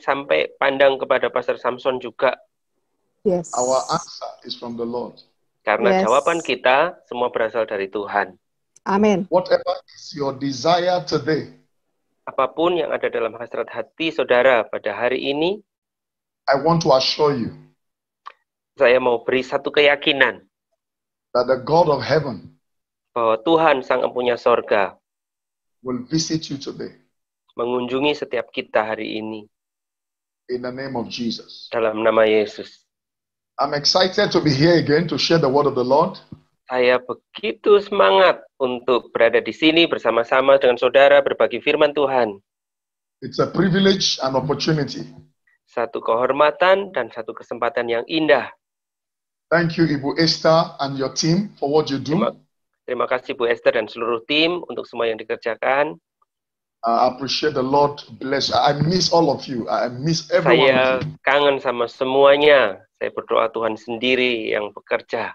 sampai pandang kepada Pastor Samson juga Yes. Our answer is from the Lord. karena Yes. jawaban kita semua berasal dari Tuhan. Amin. Whatever is your desire today, Apa pun yang ada dalam hasrat hati saudara pada hari ini, I want to assure you saya mau beri satu keyakinan that the God of heaven bahwa Tuhan Sang Empunya Sorga will visit you today mengunjungi setiap kita hari ini in the name of Jesus. dalam nama Yesus. I'm excited to be here again to share the word of the Lord. Saya begitu semangat untuk berada di sini bersama-sama dengan saudara berbagi firman Tuhan. It's a privilege and opportunity. Satu kehormatan dan satu kesempatan yang indah. Thank you, Ibu Esther and your team for what you do. Terima, terima kasih Bu Esther dan seluruh tim untuk semua yang dikerjakan. I appreciate the Lord bless. I miss all of you. I miss every one Saya kangen sama semuanya. Saya berdoa Tuhan sendiri yang bekerja.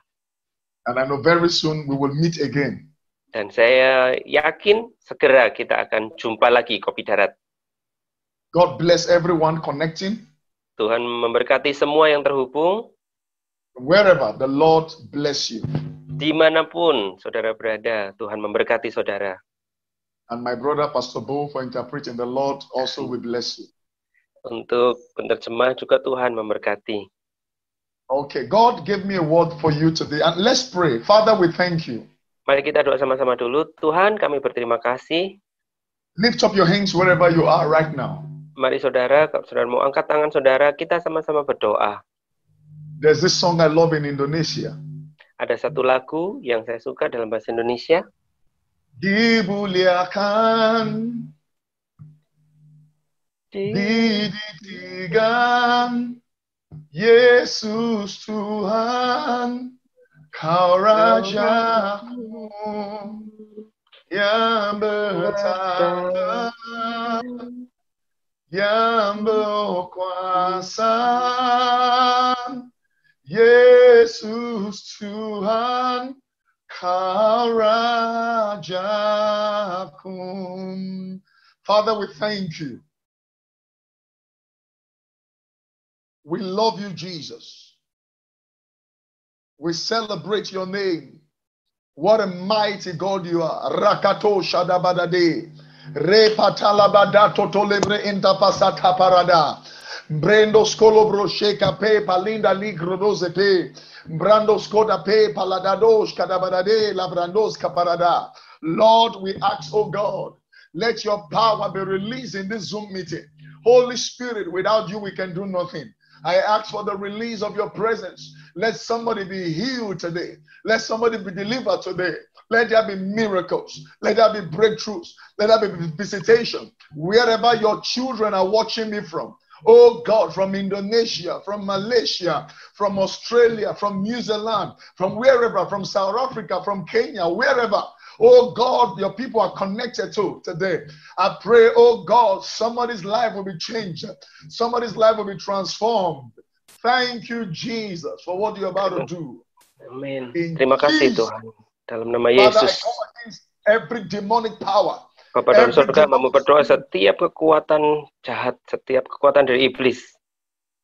And I know very soon we will meet again. Dan saya yakin segera kita akan jumpa lagi Kopi Darat. God bless everyone connecting. Tuhan memberkati semua yang terhubung. Wherever the Lord bless you. Di mana pun saudara berada, Tuhan memberkati saudara. And my brother, Pastor Bo, for interpreting, the Lord also will bless you. Untuk penerjemah juga Tuhan memberkati. Okay, God gave me a word for you today. And let's pray. Father, we thank you. Mari kita doa sama-sama dulu. Tuhan, kami berterima kasih. Lift up your hands wherever you are right now. Mari saudara, kalau saudara mau angkat tangan saudara, kita sama-sama berdoa. There's this song I love in Indonesia. Ada satu lagu yang saya suka dalam bahasa Indonesia. Dimuliakan, dididikan, Yesus Tuhan, Kau Rajaku yang bertata, yang berkuasa. Yesus Tuhan, Rajaku. Father, we thank you. We love you, Jesus. We celebrate your name. What a mighty God you are. Rakato Shadabadade. Re patalabadato tolebre intapasata parada. Brendo scolobro sheka pe palinda ligrodose pe. Brando skoda pe paladados kadabadade labrandos kaparada. Lord, we ask, oh God, let your power be released in this Zoom meeting. Holy Spirit, without you, we can do nothing. I ask for the release of your presence. Let somebody be healed today. Let somebody be delivered today. Let there be miracles. Let there be breakthroughs. Let there be visitation. Wherever your children are watching me from. Oh God, from Indonesia, from Malaysia, from Australia, from New Zealand, from wherever, from South Africa, from Kenya, wherever. Oh God, your people are connected to today. I pray, oh God, somebody's life will be changed. Somebody's life will be transformed. Thank you, Jesus, for what you're about to do. Amen. In Terima kasih Jesus. Tuhan. Dalam nama Father, I come against every demonic power. Bapak dalam every surga mau berdoa setiap kekuatan jahat, setiap kekuatan dari iblis.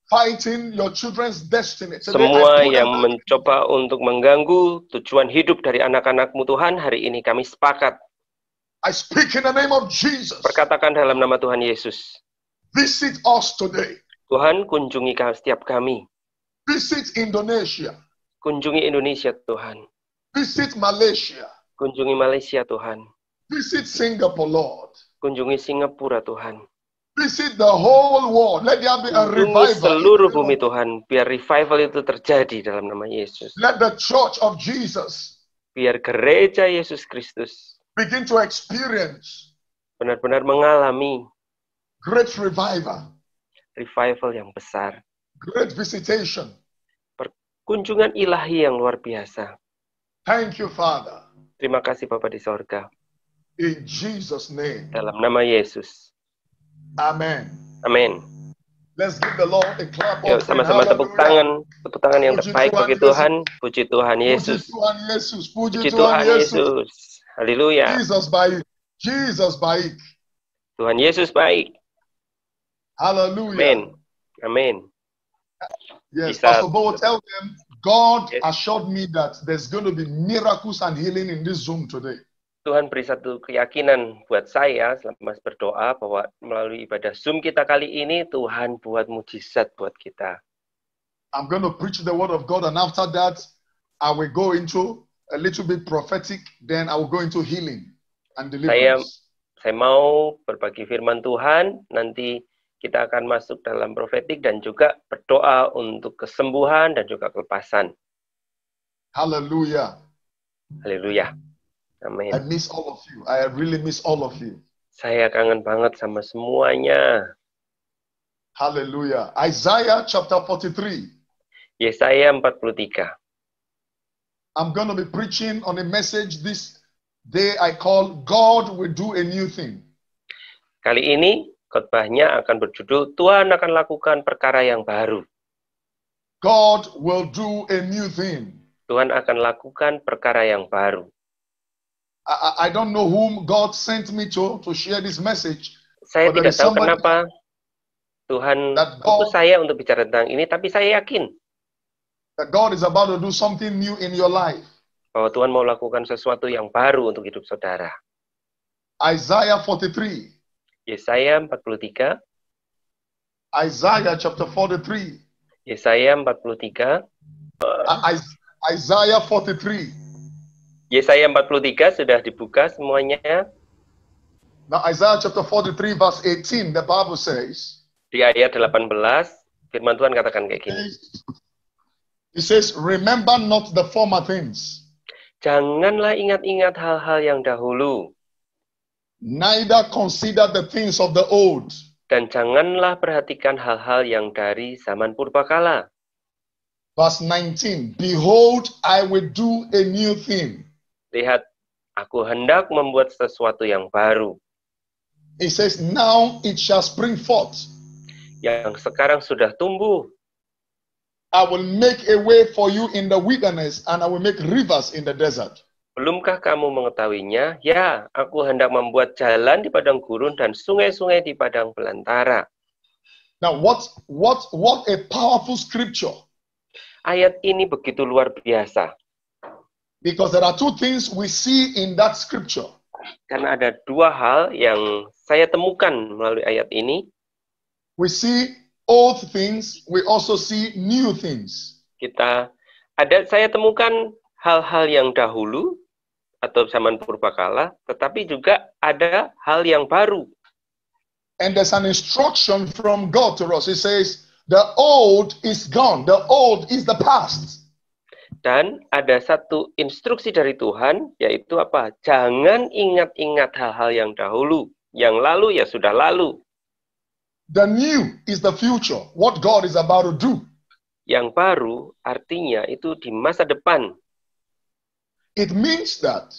fighting your children's destiny. Today, Semua yang mencoba untuk mengganggu tujuan hidup dari anak-anakmu Tuhan, hari ini kami sepakat. I speak in the name of Jesus. Perkatakan dalam nama Tuhan Yesus. Visit us today. Tuhan kunjungi setiap kami. Visit Indonesia. Kunjungi Indonesia Tuhan. Visit Malaysia. Kunjungi Malaysia Tuhan. Visit Singapore, Lord. Kunjungi Singapura Tuhan. Visit the whole world. Let there be a Kunjungi revival. seluruh bumi Tuhan. Biar revival itu terjadi dalam nama Yesus. Let the church of Jesus Biar gereja Yesus Kristus begin to experience benar-benar mengalami great revival, revival yang besar. great visitation. Kunjungan ilahi yang luar biasa. Thank you, Father. Terima kasih Bapak di sorga. In Jesus' name. Dalam nama Yesus. Amen. Amin. Let's give the Lord a clap offering. sama-sama tepuk tangan. Tepuk tangan yang Puji terbaik Tuhan bagi Yesus. Tuhan. Puji Tuhan Puji Yesus. Tuhan Yesus. Puji Puji Tuhan Yesus. Yesus. Haleluya. Jesus baik. Jesus baik. Tuhan Yesus baik. Hallelujah. Amin. Amin. Yes, Bisa- Pastor Bo, tell them God Yes. assured me that there's going to be miracles and healing in this Zoom today. Tuhan beri satu keyakinan buat saya selama berdoa bahwa melalui ibadah Zoom kita kali ini Tuhan buat mujizat buat kita. I'm going to preach the word of God, and after that, I will go into a little bit prophetic, then I will go into healing and deliverance. Saya mau berbagi firman Tuhan, nanti kita akan masuk dalam profetik dan juga berdoa untuk kesembuhan dan juga kelepasan. Hallelujah. Haleluya. Amin. I miss all of you. I really miss all of you. Saya kangen banget sama semuanya. Hallelujah. Isaiah chapter 43. Yesaya 43. I'm going to be preaching on a message this day I call God will do a new thing. Kali ini khotbahnya akan berjudul Tuhan akan lakukan perkara yang baru. God will do a new thing. Tuhan akan lakukan perkara yang baru. I, I, don't know whom God sent me to to share this message, Saya tidak tahu kenapa Tuhan utus God- saya untuk bicara tentang ini, tapi saya yakin that God is about to do something new in your life. bahwa Tuhan mau lakukan sesuatu yang baru untuk hidup saudara. Isaiah 43. Yesaya 43, Isaiah chapter 43. Yesaya 43, I- I- Isaiah 43. Yesaya 43 sudah dibuka semuanya Now, Isaiah chapter 43, verse 18, the Bible says, di ayat 18. Firman Tuhan katakan kayak gini. It says, Remember not the former things, Janganlah ingat-ingat hal-hal yang dahulu, neither consider the things of the old. dan janganlah perhatikan hal-hal yang dari zaman purbakala. Verse 19, Behold, I will do a new thing. Lihat, aku hendak membuat sesuatu yang baru, It says, Now it shall spring forth. yang sekarang sudah tumbuh. I will make a way for you in the wilderness, and I will make rivers in the desert. Belumkah kamu mengetahuinya? Ya, aku hendak membuat jalan di padang gurun dan sungai-sungai di padang belantara. Now, what, what, what a powerful scripture. Ayat ini begitu luar biasa, Because there are two things we see in that scripture. karena ada dua hal yang saya temukan melalui ayat ini. We see old things, we also see new things. Kita ada saya temukan hal-hal yang dahulu atau zaman purbakala, tetapi juga ada hal yang baru. And there's an instruction from God to us. It says, The old is gone, the old is the past. Dan ada satu instruksi dari Tuhan, yaitu apa? Jangan ingat-ingat hal-hal yang dahulu. Yang lalu ya sudah lalu. The new is the future, what God is about to do. Yang baru artinya itu di masa depan. It means that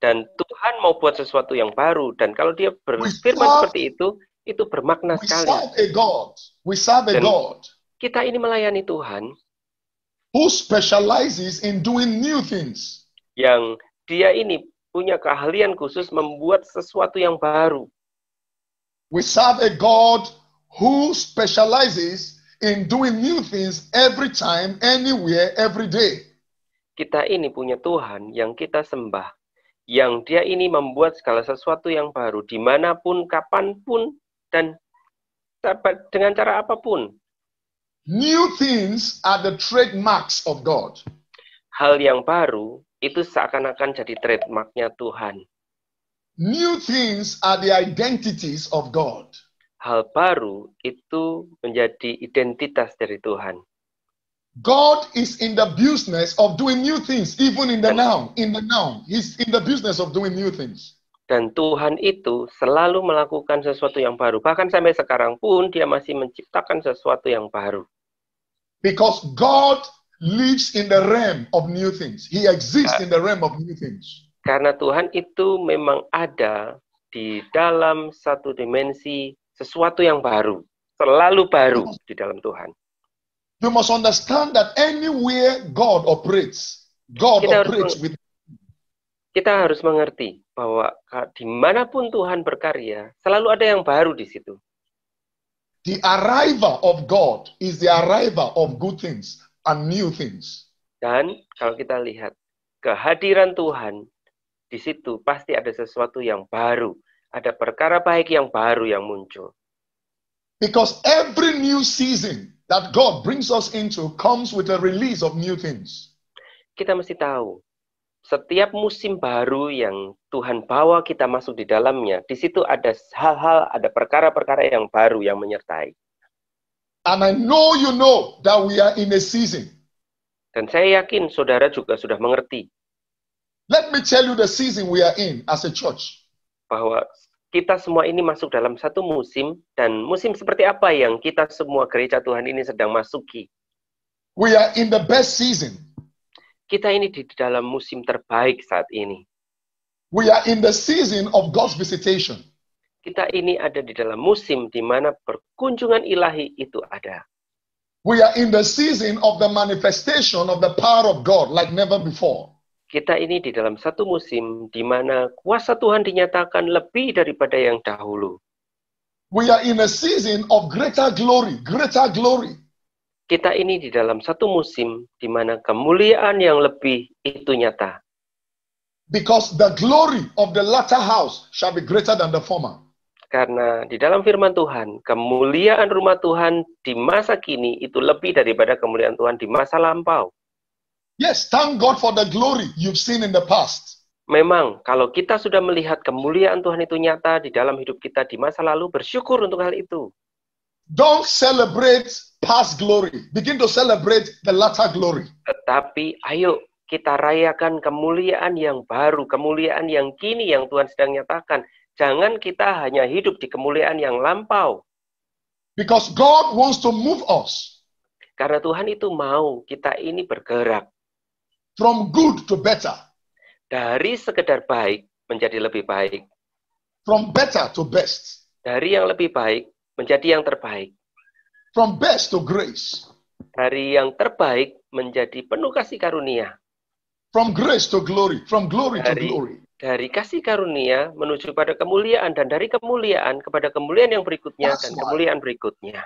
Dan Tuhan mau buat sesuatu yang baru. Dan kalau dia berfirman seperti itu, itu bermakna we sekali. serve a God, we serve a Dan- God Kita ini melayani Tuhan who specializes in doing new things. yang dia ini punya keahlian khusus membuat sesuatu yang baru. We serve a God who specializes in doing new things every time, anywhere, every day. Kita ini punya Tuhan yang kita sembah, yang dia ini membuat segala sesuatu yang baru, di mana pun, kapan pun, dan dengan cara apa pun. New things are the trademarks of God. Hal yang baru itu seakan-akan jadi trademarknya Tuhan. New things are the identities of God. Hal baru itu menjadi identitas dari Tuhan. God is in the business of doing new things, even in the now. In the now, He's in the business of doing new things. Dan Tuhan itu selalu melakukan sesuatu yang baru. Bahkan sampai sekarang pun dia masih menciptakan sesuatu yang baru. Because God lives in the realm of new things. He exists in the realm of new things. Karena Tuhan itu memang ada di dalam satu dimensi sesuatu yang baru. Selalu baru di dalam Tuhan. You must understand that anywhere God operates, God Kita harus operates meng- with Kita harus mengerti bahwa di mana pun Tuhan berkarya, selalu ada yang baru di situ. The arrival of God is the arrival of good things and new things. Dan kalau kita lihat kehadiran Tuhan di situ pasti ada sesuatu yang baru, ada perkara baik yang baru yang muncul. Because every new season that God brings us into comes with a release of new things. Kita mesti tahu setiap musim baru yang Tuhan bawa kita masuk di dalamnya, di situ ada hal-hal, ada perkara-perkara yang baru yang menyertai. And I know you know that we are in a season. Dan saya yakin saudara juga sudah mengerti Let me tell you the season we are in as a church. bahwa kita semua ini masuk dalam satu musim dan musim seperti apa yang kita semua gereja Tuhan ini sedang masuki. We are in the best season. Kita ini di dalam musim terbaik saat ini. We are in the season of God's visitation. Kita ini ada di dalam musim di mana perkunjungan ilahi itu ada. We are in the season of the manifestation of the power of God like never before. Kita ini di dalam satu musim di mana kuasa Tuhan dinyatakan lebih daripada yang dahulu. We are in a season of greater glory, greater glory. Kita ini di dalam satu musim di mana kemuliaan yang lebih itu nyata. Because the glory of the latter house shall be greater than the former. Karena di dalam firman Tuhan, kemuliaan rumah Tuhan di masa kini itu lebih daripada kemuliaan Tuhan di masa lampau. Yes, thank God for the glory you've seen in the past. Memang, kalau kita sudah melihat kemuliaan Tuhan itu nyata di dalam hidup kita di masa lalu, bersyukur untuk hal itu. Don't celebrate past glory. Begin to celebrate the latter glory. Tetapi ayo kita rayakan kemuliaan yang baru, kemuliaan yang kini yang Tuhan sedang nyatakan. Jangan kita hanya hidup di kemuliaan yang lampau. Because God wants to move us Karena Tuhan itu mau kita ini bergerak from good to better, dari sekedar baik menjadi lebih baik, from better to best, dari yang lebih baik menjadi yang terbaik, from best to grace, dari yang terbaik menjadi penuh kasih karunia, from grace to glory, from glory to Dari- glory. dari kasih karunia menuju pada kemuliaan dan dari kemuliaan kepada kemuliaan yang berikutnya That's dan why- kemuliaan berikutnya.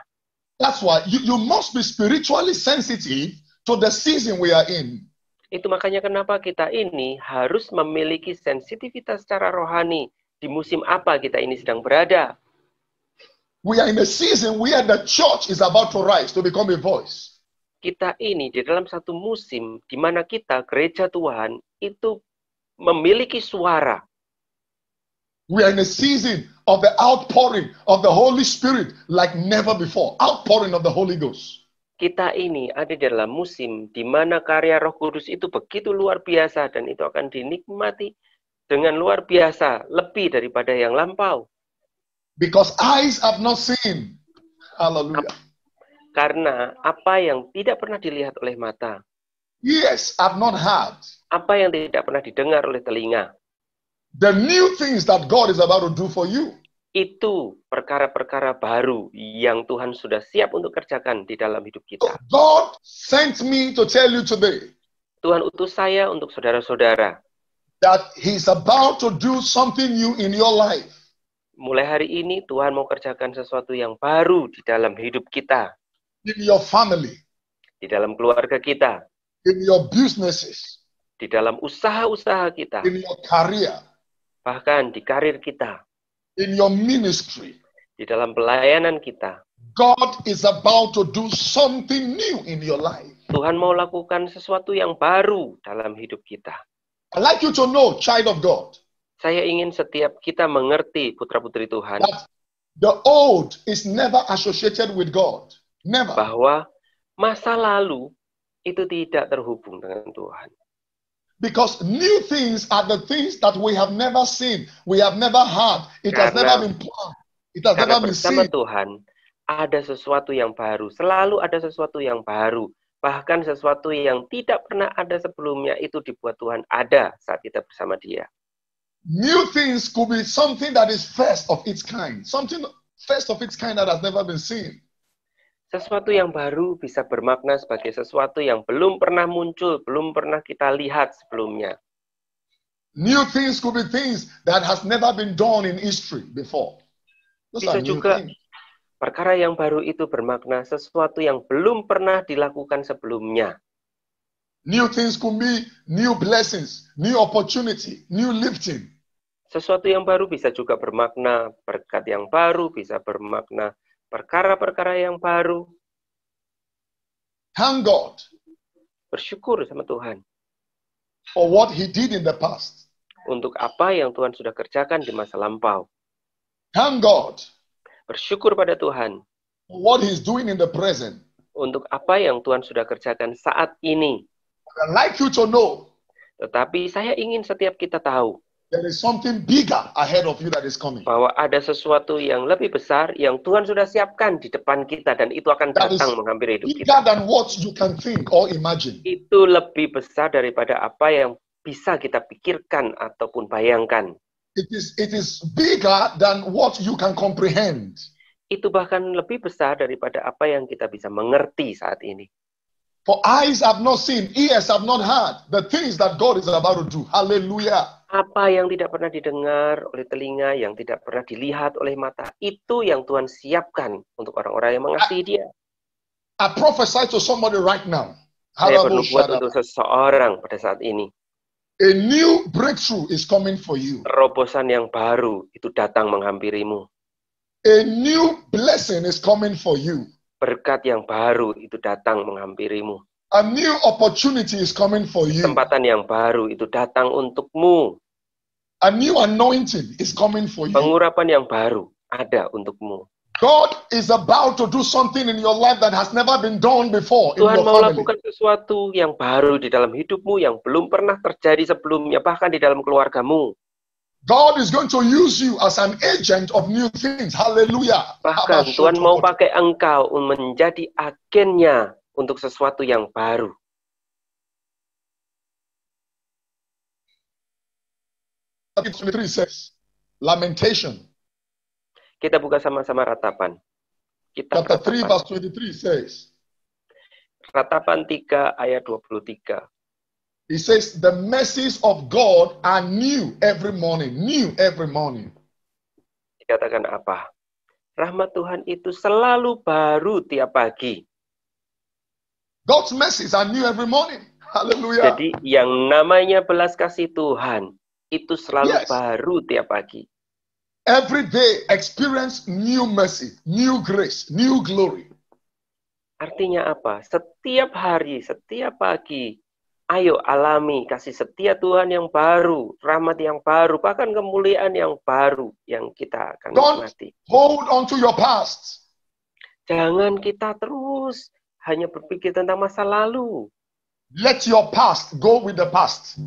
That's why you, you must be spiritually sensitive to the season we are in. Itu makanya kenapa kita ini harus memiliki sensitivitas secara rohani di musim apa kita ini sedang berada. We are in a season where the church is about to rise to become a voice. Kita ini di dalam satu musim di mana kita gereja Tuhan itu memiliki suara. We are in a season of the outpouring of the Holy Spirit like never before. Outpouring of the Holy Ghost. Kita ini ada di dalam musim di mana karya Roh Kudus itu begitu luar biasa dan itu akan dinikmati dengan luar biasa lebih daripada yang lampau. Because eyes have not seen. Hallelujah. Karena apa yang tidak pernah dilihat oleh mata, Ears have not heard. apa yang tidak pernah didengar oleh telinga, The new things that God is about to do for you. itu perkara-perkara baru yang Tuhan sudah siap untuk kerjakan di dalam hidup kita. God sent me to tell you today Tuhan utus saya untuk saudara-saudara. that He's about to do something new in your life. Mulai hari ini Tuhan mau kerjakan sesuatu yang baru di dalam hidup kita, in your family, di dalam keluarga kita, in your businesses, di dalam usaha-usaha kita, in your career, bahkan di karir kita, in your ministry. di dalam pelayanan kita. God is about to do something new in your life. Tuhan mau lakukan sesuatu yang baru dalam hidup kita. I'd like you to know, child of God, Saya ingin setiap kita mengerti putra-putri Tuhan that the old is never associated with God. Never. bahwa masa lalu itu tidak terhubung dengan Tuhan. Because new things are the things that we have never seen, we have never heard, it has Karena- never been planned, it has never been seen. Tuhan ada sesuatu yang baru, selalu ada sesuatu yang baru. Bahkan sesuatu yang tidak pernah ada sebelumnya itu dibuat Tuhan ada saat kita bersama dia. New things could be something that is first of its kind, something first of its kind that has never been seen. Sesuatu yang baru bisa bermakna sebagai sesuatu yang belum pernah muncul, belum pernah kita lihat sebelumnya. New things could be things that has never been done in history before. Those Bisa juga things. Perkara yang baru itu bermakna sesuatu yang belum pernah dilakukan sebelumnya. New things could be new blessings, new opportunity, new lifting. Sesuatu yang baru bisa juga bermakna berkat yang baru, bisa bermakna perkara-perkara yang baru. Thank God Bersyukur sama Tuhan for what He did in the past. untuk apa yang Tuhan sudah kerjakan di masa lampau. Thank God Bersyukur pada Tuhan for what He's doing in the present. untuk apa yang Tuhan sudah kerjakan saat ini. I'd like you to know Tetapi saya ingin setiap kita tahu there is something bigger ahead of you that is coming. bahwa ada sesuatu yang lebih besar yang Tuhan sudah siapkan di depan kita dan itu akan That datang menghampiri hidup kita. Bigger than what you can think or imagine. Itu lebih besar daripada apa yang bisa kita pikirkan ataupun bayangkan. It is it is bigger than what you can comprehend. Itu bahkan lebih besar daripada apa yang kita bisa mengerti saat ini. For eyes have not seen, ears have not heard the things that God is about to do. Hallelujah. Apa yang tidak pernah didengar oleh telinga, yang tidak pernah dilihat oleh mata, itu yang Tuhan siapkan untuk orang-orang yang mengasihi Dia. I prophesy to somebody right now. Saya bernubuat shadaba. untuk seseorang pada saat ini. A new breakthrough is coming for you. Terobosan yang baru itu datang menghampirimu. A new blessing is coming for you. Berkat yang baru itu datang menghampirimu. A new opportunity is coming for you. Kesempatan yang baru itu datang untukmu. A new anointing is coming for you. Pengurapan yang baru ada untukmu. God is about to do something in your life that has never been done before in Tuhan mau family. lakukan sesuatu yang baru di dalam hidupmu yang belum pernah terjadi sebelumnya, bahkan di dalam keluargamu. God is going to use you as an agent of new things. Hallelujah. Bahkan Tuhan mau pakai engkau menjadi agennya untuk sesuatu yang baru. Chapter 23 says, Lamentation. Kita buka sama-sama ratapan. Kitab Chapter 3, ratapan. verse 23 says, Ratapan 3 ayat 23. He says, The mercies of God are new every morning. New every morning. Dikatakan apa? Rahmat Tuhan itu selalu baru tiap pagi. God's mercies are new every morning. Hallelujah. Jadi yang namanya belas kasih Tuhan itu selalu Yes. baru tiap pagi. Every day experience new mercy, new grace, new glory. Artinya apa? Setiap hari, setiap pagi, ayo alami kasih setia Tuhan yang baru, rahmat yang baru, bahkan kemuliaan yang baru yang kita akan Don't- nikmati. Hold on to your past. Jangan kita terus hanya berpikir tentang masa lalu. Let your past go with the past.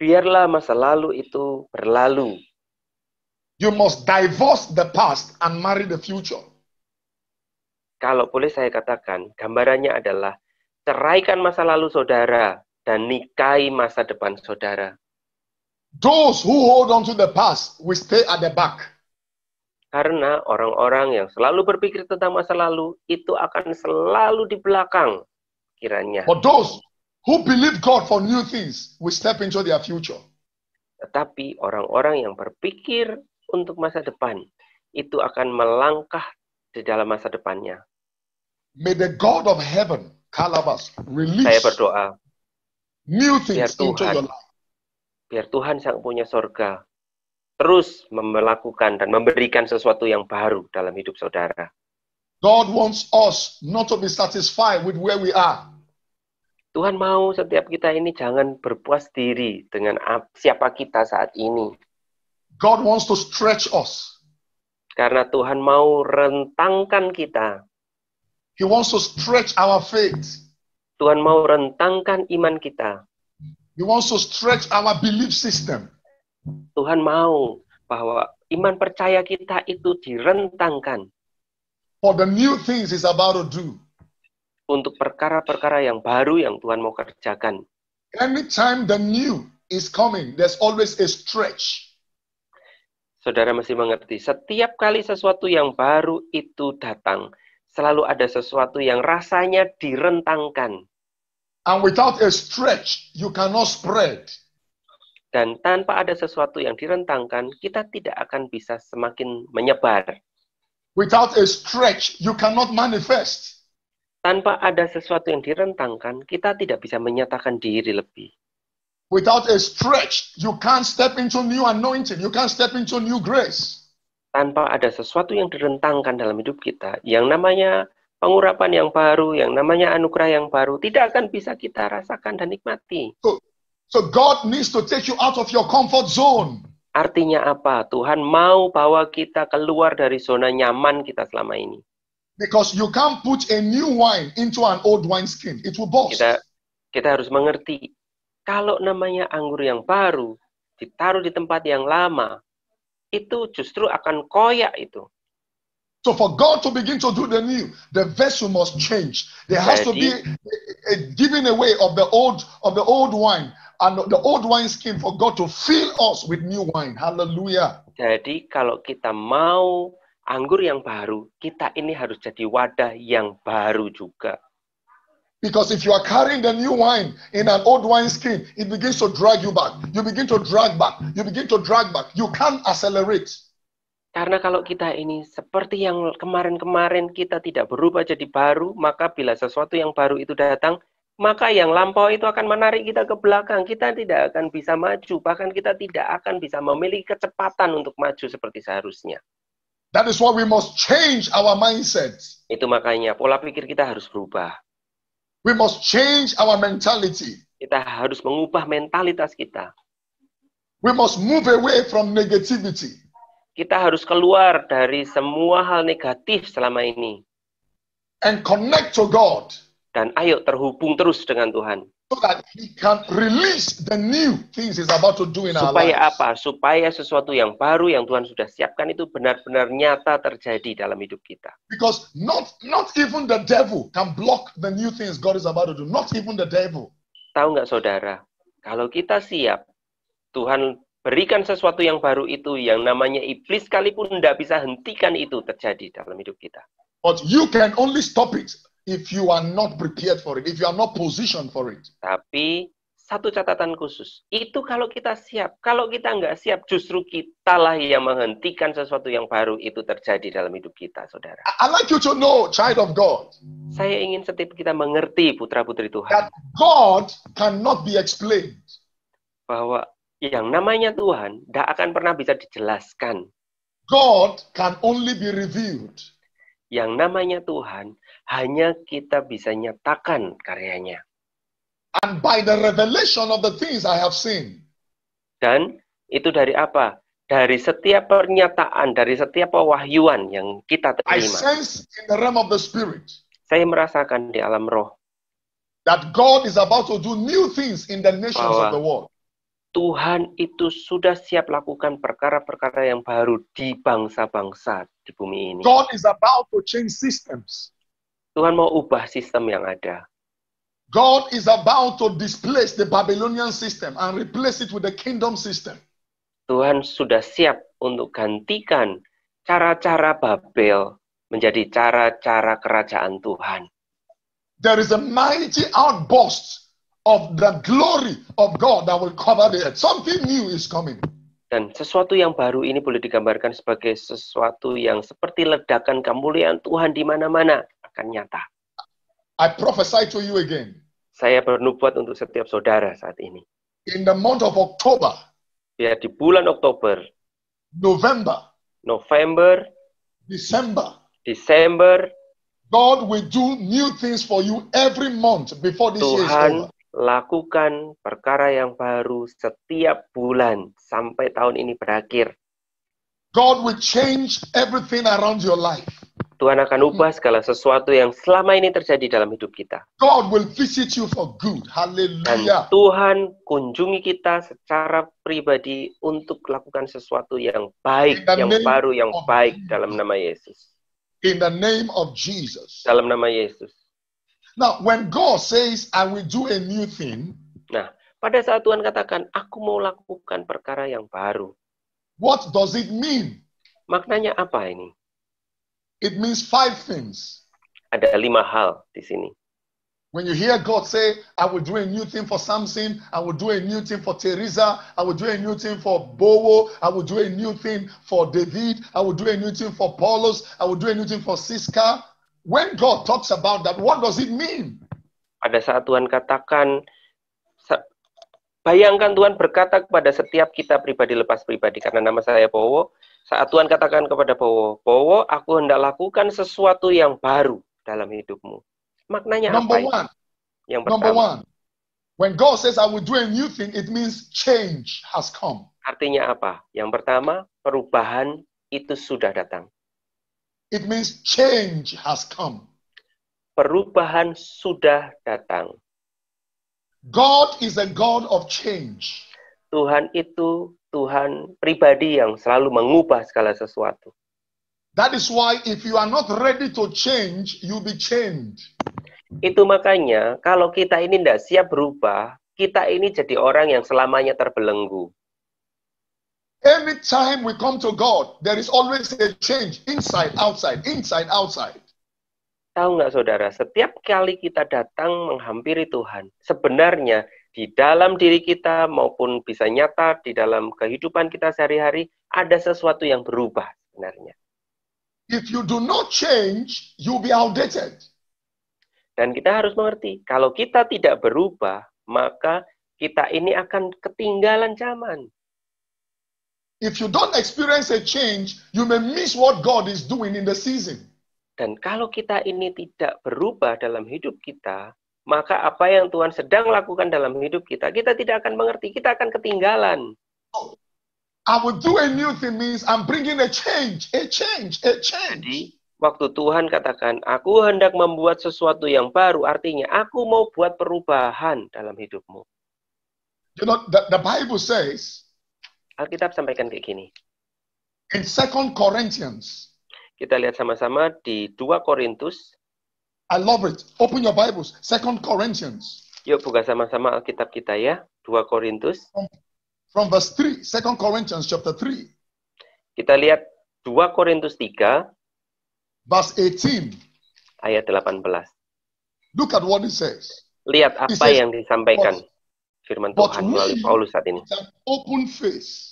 Biarlah masa lalu itu berlalu. You must divorce the past and marry the future. Kalau boleh saya katakan, gambarannya adalah ceraikan masa lalu saudara dan nikahi masa depan saudara. Those who hold on to the past will stay at the back. Karena orang-orang yang selalu berpikir tentang masa lalu itu akan selalu di belakang kiranya. But those who believe God for new things will step into their future. Tetapi orang-orang yang berpikir untuk masa depan itu akan melangkah di dalam masa depannya. May the God of heaven, Calabas, Saya release berdoa new biar things into Tuhan your life. biar Tuhan sang punya sorga terus melakukan dan memberikan sesuatu yang baru dalam hidup saudara. God wants us not to be satisfied with where we are. Tuhan mau setiap kita ini jangan berpuas diri dengan ap- siapa kita saat ini. God wants to stretch us. Karena Tuhan mau rentangkan kita. He wants to stretch our faith. Tuhan mau rentangkan iman kita. He wants to stretch our belief system. Tuhan mau bahwa iman percaya kita itu direntangkan for the new things He's about to do. untuk perkara-perkara yang baru yang Tuhan mau kerjakan. Anytime the new is coming, there's always a stretch. Saudara mesti mengerti, setiap kali sesuatu yang baru itu datang, selalu ada sesuatu yang rasanya direntangkan. And without a stretch, you cannot spread. Dan tanpa ada sesuatu yang direntangkan, kita tidak akan bisa semakin menyebar. Without a stretch, you cannot manifest. Tanpa ada sesuatu yang direntangkan, kita tidak bisa menyatakan diri lebih. Without a stretch, you can't step into new anointing. You can't step into new grace. Tanpa ada sesuatu yang direntangkan dalam hidup kita, yang namanya pengurapan yang baru, yang namanya anugerah yang baru, tidak akan bisa kita rasakan dan nikmati. So God needs to take you out of your comfort zone. Artinya apa? Tuhan mau bawa kita keluar dari zona nyaman kita selama ini. Because you can't put a new wine into an old wineskin. It will burst. Kita kita harus mengerti kalau namanya anggur yang baru ditaruh di tempat yang lama, itu justru akan koyak itu. So for God to begin to do the new, the vessel must change. There has to be a, a giving away of the old of the old wine and the old wine skin for God to fill us with new wine. Hallelujah. Jadi kalau kita mau anggur yang baru, kita ini harus jadi wadah yang baru juga. Because if you are carrying the new wine in an old wine skin, it begins to drag you back. You begin to drag back. You begin to drag back. You can't accelerate. Karena kalau kita ini seperti yang kemarin-kemarin kita tidak berubah jadi baru, maka bila sesuatu yang baru itu datang, maka yang lampau itu akan menarik kita ke belakang. Kita tidak akan bisa maju, bahkan kita tidak akan bisa memiliki kecepatan untuk maju seperti seharusnya. That is why we must change our mindset. Itu makanya pola pikir kita harus berubah. We must change our mentality. Kita harus mengubah mentalitas kita. We must move away from negativity. Kita harus keluar dari semua hal negatif selama ini. and connect to God Dan ayo terhubung terus dengan Tuhan. so that He can release the new things He's about to do in our Supaya lives. apa? Supaya sesuatu yang baru yang Tuhan sudah siapkan itu benar-benar nyata terjadi dalam hidup kita. Because not not even the devil can block the new things God is about to do. Not even the devil. Tahu nggak saudara? Kalau kita siap, Tuhan berikan sesuatu yang baru itu yang namanya iblis sekalipun tidak bisa hentikan itu terjadi dalam hidup kita. But you can only stop it if you are not prepared for it, if you are not positioned for it. Tapi satu catatan khusus, itu kalau kita siap. Kalau kita nggak siap, justru kitalah yang menghentikan sesuatu yang baru itu terjadi dalam hidup kita, saudara. I- like you to know, child of God, Saya ingin setiap kita mengerti, putra-putri Tuhan, that God cannot be explained. bahwa yang namanya Tuhan tidak akan pernah bisa dijelaskan. God can only be revealed. Yang namanya Tuhan hanya kita bisa nyatakan karyanya. And by the revelation of the things I have seen, Dan itu dari apa? Dari setiap pernyataan, dari setiap pewahyuan yang kita I terima. sense in the realm of the spirit Saya merasakan di alam roh that God is about to do new things in the nations Bahwa of the world. Tuhan itu sudah siap lakukan perkara-perkara yang baru di bangsa-bangsa di bumi ini. God is about to change systems. Tuhan mau ubah sistem yang ada. God is about to displace the Babylonian system and replace it with the kingdom system. Tuhan sudah siap untuk gantikan cara-cara Babel menjadi cara-cara kerajaan Tuhan. There is a mighty outburst of the glory of God that will cover the earth. Something new is coming. Dan sesuatu yang baru ini boleh digambarkan sebagai sesuatu yang seperti ledakan kemuliaan Tuhan di mana-mana akan nyata. I prophesy to you again. Saya bernubuat untuk setiap saudara saat ini. In the month of October, Biar di bulan Oktober, November, November, December, Desember, God will do new things for you every month before this year is Tuhan over. Lakukan perkara yang baru setiap bulan sampai tahun ini berakhir. God will change everything around your life. Tuhan akan ubah segala sesuatu yang selama ini terjadi dalam hidup kita. God will visit you for good. Dan. Tuhan kunjungi kita secara pribadi untuk lakukan sesuatu yang baik, yang baru, yang baik dalam nama Yesus. In the name of Jesus. Dalam nama Yesus. Now, when God says, I will do a new thing, Pada saat Tuhan katakan, aku mau lakukan perkara yang baru. what does it mean? Maknanya apa ini? It means five things. Ada lima hal di sini. When you hear God say, I will do a new thing for Samson, I will do a new thing for Teresa, I will do a new thing for Bowo, I will do a new thing for David, I will do a new thing for Paulus, I will do a new thing for Siska. When God talks about that, what does it mean? Pada saat Tuhan katakan, bayangkan Tuhan berkata kepada setiap kita pribadi lepas pribadi, karena nama saya Bowo, saat Tuhan katakan kepada Bowo, Bowo, aku hendak lakukan sesuatu yang baru dalam hidupmu. Maknanya Number apa one, Yang number pertama, one, when God says, I will do a new thing, it means change has come. artinya apa? Yang pertama, perubahan itu sudah datang. It means change has come. Perubahan sudah datang. God is a God of change. Tuhan itu Tuhan pribadi yang selalu mengubah segala sesuatu. That is why if you are not ready to change, you'll be chained. Itu makanya kalau kita ini tidak siap berubah, kita ini jadi orang yang selamanya terbelenggu. Anytime we come to God, there is always a change inside, outside, inside, outside. Tahu nggak saudara, setiap kali kita datang menghampiri Tuhan, sebenarnya di dalam diri kita maupun bisa nyata di dalam kehidupan kita sehari-hari, ada sesuatu yang berubah sebenarnya. If you do not change, you'll be outdated. Dan kita harus mengerti, kalau kita tidak berubah, maka kita ini akan ketinggalan zaman. If you don't experience a change, you may miss what God is doing in the season. Dan kalau kita ini tidak berubah dalam hidup kita, maka apa yang Tuhan sedang lakukan dalam hidup kita, kita tidak akan mengerti, kita akan ketinggalan. I will do a new thing means I'm bringing a change, a change, a change. Jadi, waktu Tuhan katakan, aku hendak membuat sesuatu yang baru, artinya aku mau buat perubahan dalam hidupmu. You know, the, the Bible says Alkitab sampaikan kayak gini. in Second Corinthians, Kita lihat sama-sama di 2 Korintus. I love it. Open your Bibles. Second Corinthians Yuk buka sama-sama Alkitab kita ya. 2 Korintus. from verse 3. Second Corinthians chapter 3, Kita lihat 2 Korintus 3 verse 18. ayat 18. Look at what it says. Lihat apa says, yang disampaikan firman Tuhan melalui Paulus saat ini. Open face,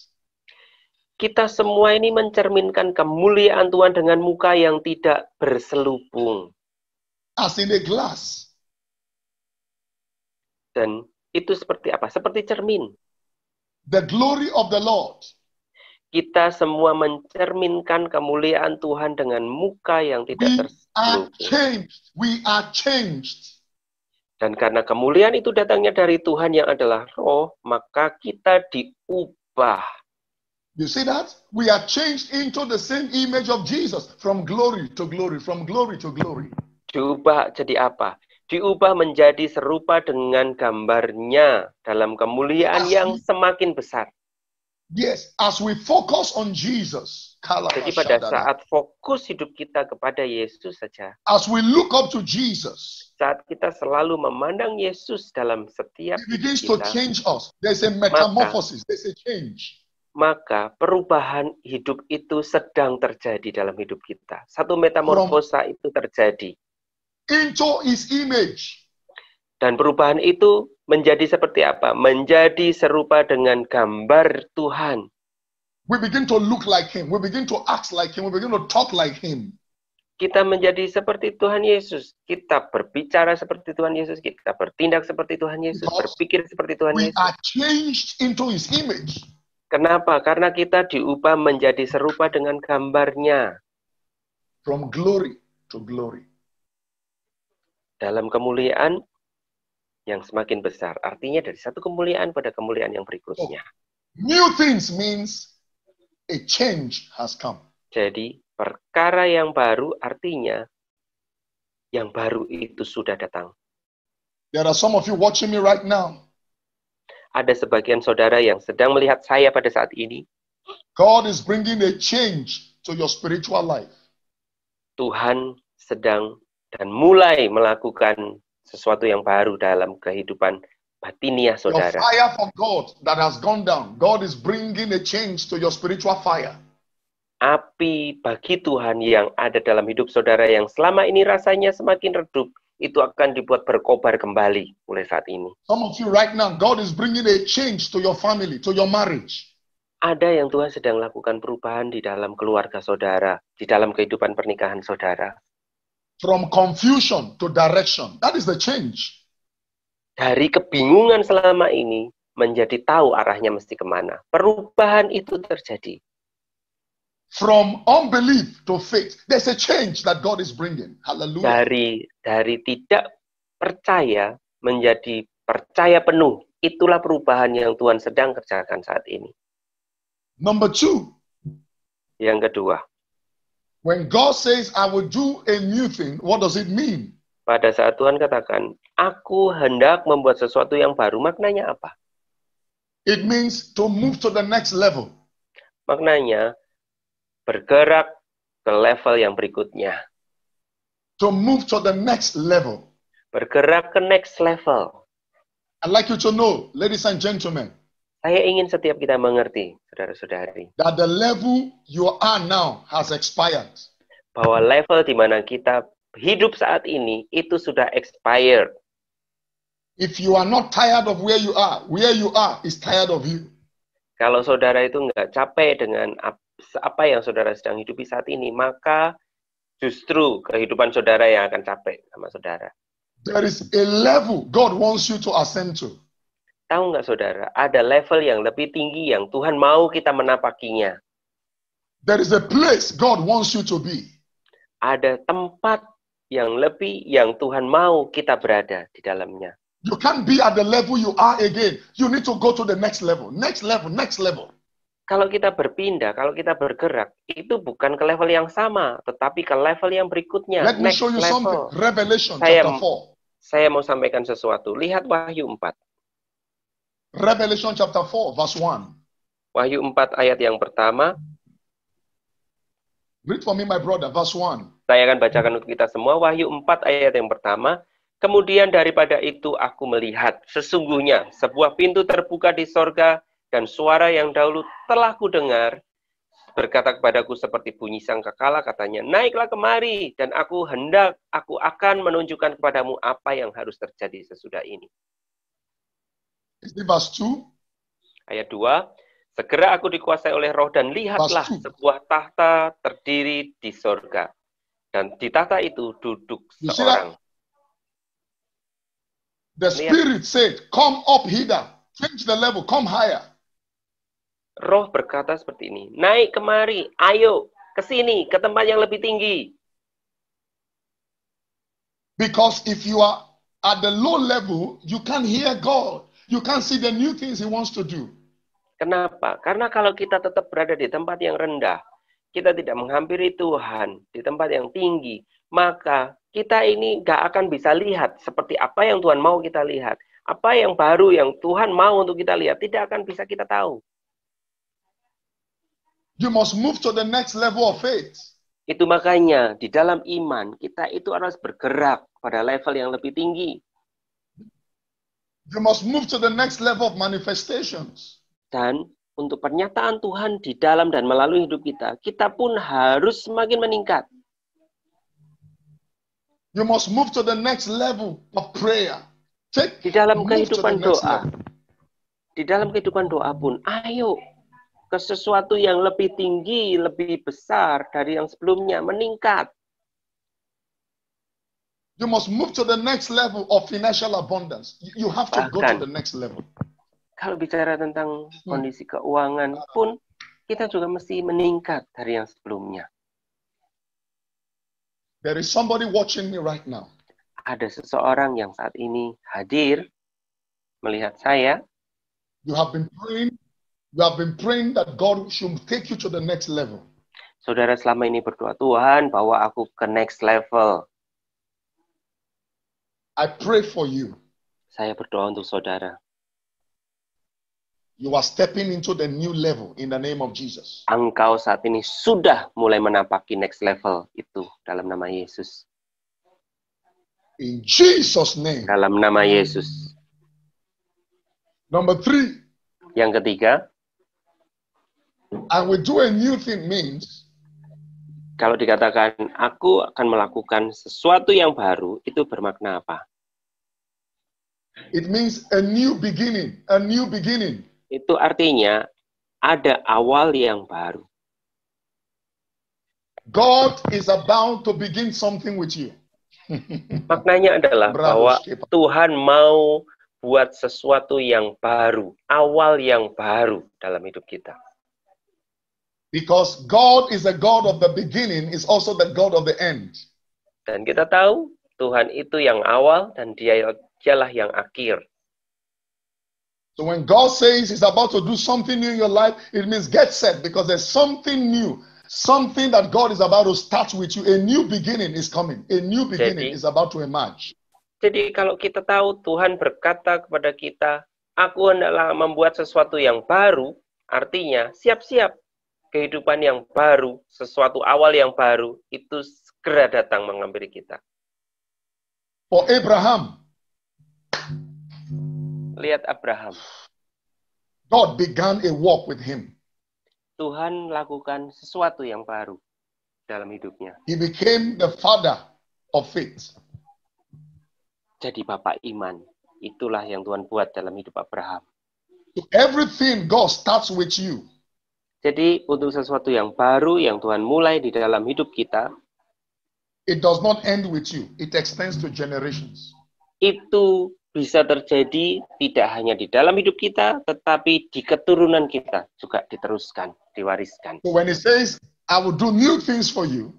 Kita semua ini mencerminkan kemuliaan Tuhan dengan muka yang tidak berselubung. as in a glass, Dan itu seperti apa? Seperti cermin. the glory of the Lord Kita semua mencerminkan kemuliaan Tuhan dengan muka yang tidak We are changed. We are changed. Dan karena kemuliaan itu datangnya dari Tuhan yang adalah roh, maka kita diubah. You see that? We are changed into the same image of Jesus from glory to glory, from glory to glory. Diubah jadi apa? Diubah menjadi serupa dengan gambarnya dalam kemuliaan yang semakin besar. Yes, as we focus on Jesus, Jadi pada saat fokus hidup kita kepada Yesus saja, as we look up to Jesus, saat kita selalu memandang Yesus dalam setiap He begins to change us. There's a metamorphosis, there's a change. Maka perubahan hidup itu sedang terjadi dalam hidup kita. Satu metamorfosa itu terjadi. Into His image. Dan perubahan itu menjadi seperti apa? Menjadi serupa dengan gambar Tuhan. We begin to look like Him. We begin to act like Him. We begin to talk like Him. Kita menjadi seperti Tuhan Yesus. Kita berbicara seperti Tuhan Yesus. Kita bertindak seperti Tuhan Yesus. Because Berpikir seperti Tuhan We Yesus. are changed into His image. Kenapa? Karena kita diubah menjadi serupa dengan gambarnya. from glory to glory. Dalam kemuliaan yang semakin besar. Artinya dari satu kemuliaan pada kemuliaan yang berikutnya. New things means a change has come. Jadi perkara yang baru artinya yang baru itu sudah datang. There are some of you watching me right now. Ada sebagian saudara yang sedang melihat saya pada saat ini. God is bringing a change to your spiritual life. Tuhan sedang dan mulai melakukan sesuatu yang baru dalam kehidupan batiniah Your saudara. fire for God that has gone down. God is bringing a change to your spiritual fire. Api bagi Tuhan yang ada dalam hidup saudara yang selama ini rasanya semakin redup, itu akan dibuat berkobar kembali mulai saat ini. Some of you right now, God is bringing a change to your family, to your marriage. Ada yang Tuhan sedang lakukan perubahan di dalam keluarga saudara, di dalam kehidupan pernikahan saudara. From confusion to direction. That is the change. Dari kebingungan selama ini menjadi tahu arahnya mesti ke mana. Perubahan itu terjadi. From unbelief to faith. There's a change that God is bringing. Hallelujah. Dari dari tidak percaya menjadi percaya penuh. Itulah perubahan yang Tuhan sedang kerjakan saat ini. Number two, Yang kedua, when God says, I will do a new thing, what does it mean? pada saat Tuhan katakan, aku hendak membuat sesuatu yang baru, maknanya apa? It means to move to the next level. Maknanya bergerak ke level yang berikutnya. To move to the next level. Bergerak ke next level. I'd like you to know, ladies and gentlemen, Saya ingin setiap kita mengerti, saudara-saudari, that the level you are now has expired. bahwa level di mana kita hidup saat ini itu sudah expired. If you are not tired of where you are, where you are is tired of you. Kalau saudara itu nggak capek dengan apa yang saudara sedang hidupi saat ini, maka justru kehidupan saudara yang akan capek sama saudara. There is a level God wants you to ascend to. Tahu nggak saudara, ada level yang lebih tinggi yang Tuhan mau kita menapakinya. There is a place God wants you to be. Ada tempat yang lebih yang Tuhan mau kita berada di dalamnya. You can't be at the level you are again. You need to go to the next level, next level, next level. Kalau kita berpindah, kalau kita bergerak, itu bukan ke level yang sama, tetapi ke level yang berikutnya, Let me next show you level. something. Revelation Saya- chapter 4. Saya mau sampaikan sesuatu. Lihat Wahyu 4. Revelation chapter 4, verse 1. Wahyu 4 ayat yang pertama, Read for me, my brother, verse 1. saya akan bacakan untuk kita semua. Wahyu 4 ayat yang pertama, Kemudian daripada itu aku melihat, sesungguhnya sebuah pintu terbuka di sorga, dan suara yang dahulu telah kudengar, berkata kepadaku seperti bunyi sangkakala katanya, naiklah kemari, dan aku hendak, aku akan menunjukkan kepadamu apa yang harus terjadi sesudah ini. Is it verse 2? Ayat 2, segera aku dikuasai oleh roh dan lihatlah sebuah tahta terdiri di sorga. Dan di tahta itu duduk seorang. The. Spirit said, Come up hither. Change the level. Come higher. Roh berkata seperti ini, naik kemari, ayo ke sini, ke tempat yang lebih tinggi. Because if you are at the low level, you can't hear God. You can't see the new things He wants to do. Kenapa? Karena kalau kita tetap berada di tempat yang rendah, kita tidak menghampiri Tuhan di tempat yang tinggi, maka kita ini gak akan bisa lihat seperti apa yang Tuhan mau kita lihat. Apa yang baru yang Tuhan mau untuk kita lihat, tidak akan bisa kita tahu. You must move to the next level of faith. Itu makanya di dalam iman, kita itu harus bergerak pada level yang lebih tinggi. You must move to the next level of manifestations. Dan untuk pernyataan Tuhan di dalam dan melalui hidup kita, kita pun harus semakin meningkat. You must move to the next level of prayer. Take Di dalam kehidupan doa, level. di dalam kehidupan doa pun, ayo ke sesuatu yang lebih tinggi, lebih besar dari yang sebelumnya, meningkat. You must move to the next level of financial abundance. You have to go to Bahkan. the next level. Kalau bicara tentang kondisi keuangan pun, kita juga mesti meningkat dari yang sebelumnya. There is somebody watching me right now. Ada seseorang yang saat ini hadir, melihat saya, You have been praying. You have been praying that God should take you to the next level. saudara selama ini berdoa, Tuhan bawa aku ke next level. I pray for you. Saya berdoa untuk saudara. You are stepping into the new level in the name of Jesus. Engkau saat ini sudah mulai menapaki next level itu dalam nama Yesus. In Jesus' name. Dalam nama Yesus. Number three, Yang ketiga, I will do a new thing means Kalau dikatakan aku akan melakukan sesuatu yang baru, itu bermakna apa? It means a new beginning, a new beginning. Itu artinya ada awal yang baru. God is about to begin something with you. Maknanya adalah bahwa. Tuhan mau buat sesuatu yang baru, awal yang baru dalam hidup kita. Because God is a God of the beginning, is also the God of the end. Dan kita tahu Tuhan itu yang awal dan dia dialah yang akhir. So when God says He's about to do something new in your life, it means get set because there's something new, something that God is about to start with you. A new beginning is coming. A new beginning Jadi- is about to emerge. Jadi kalau kita tahu Tuhan berkata kepada kita, aku hendaklah membuat sesuatu yang baru, artinya siap-siap kehidupan yang baru, sesuatu awal yang baru, itu segera datang menghampiri kita. For Abraham, Lihat Abraham, God began a walk with him. Tuhan lakukan sesuatu yang baru dalam hidupnya. He became the father of faith. Jadi bapak iman, itulah yang Tuhan buat dalam hidup Abraham. Everything God starts with you. Jadi untuk sesuatu yang baru yang Tuhan mulai di dalam hidup kita, It does not end with you. It extends to generations. itu bisa terjadi tidak hanya di dalam hidup kita, tetapi di keturunan kita juga diteruskan, diwariskan. So when He says, "I will do new things for you,"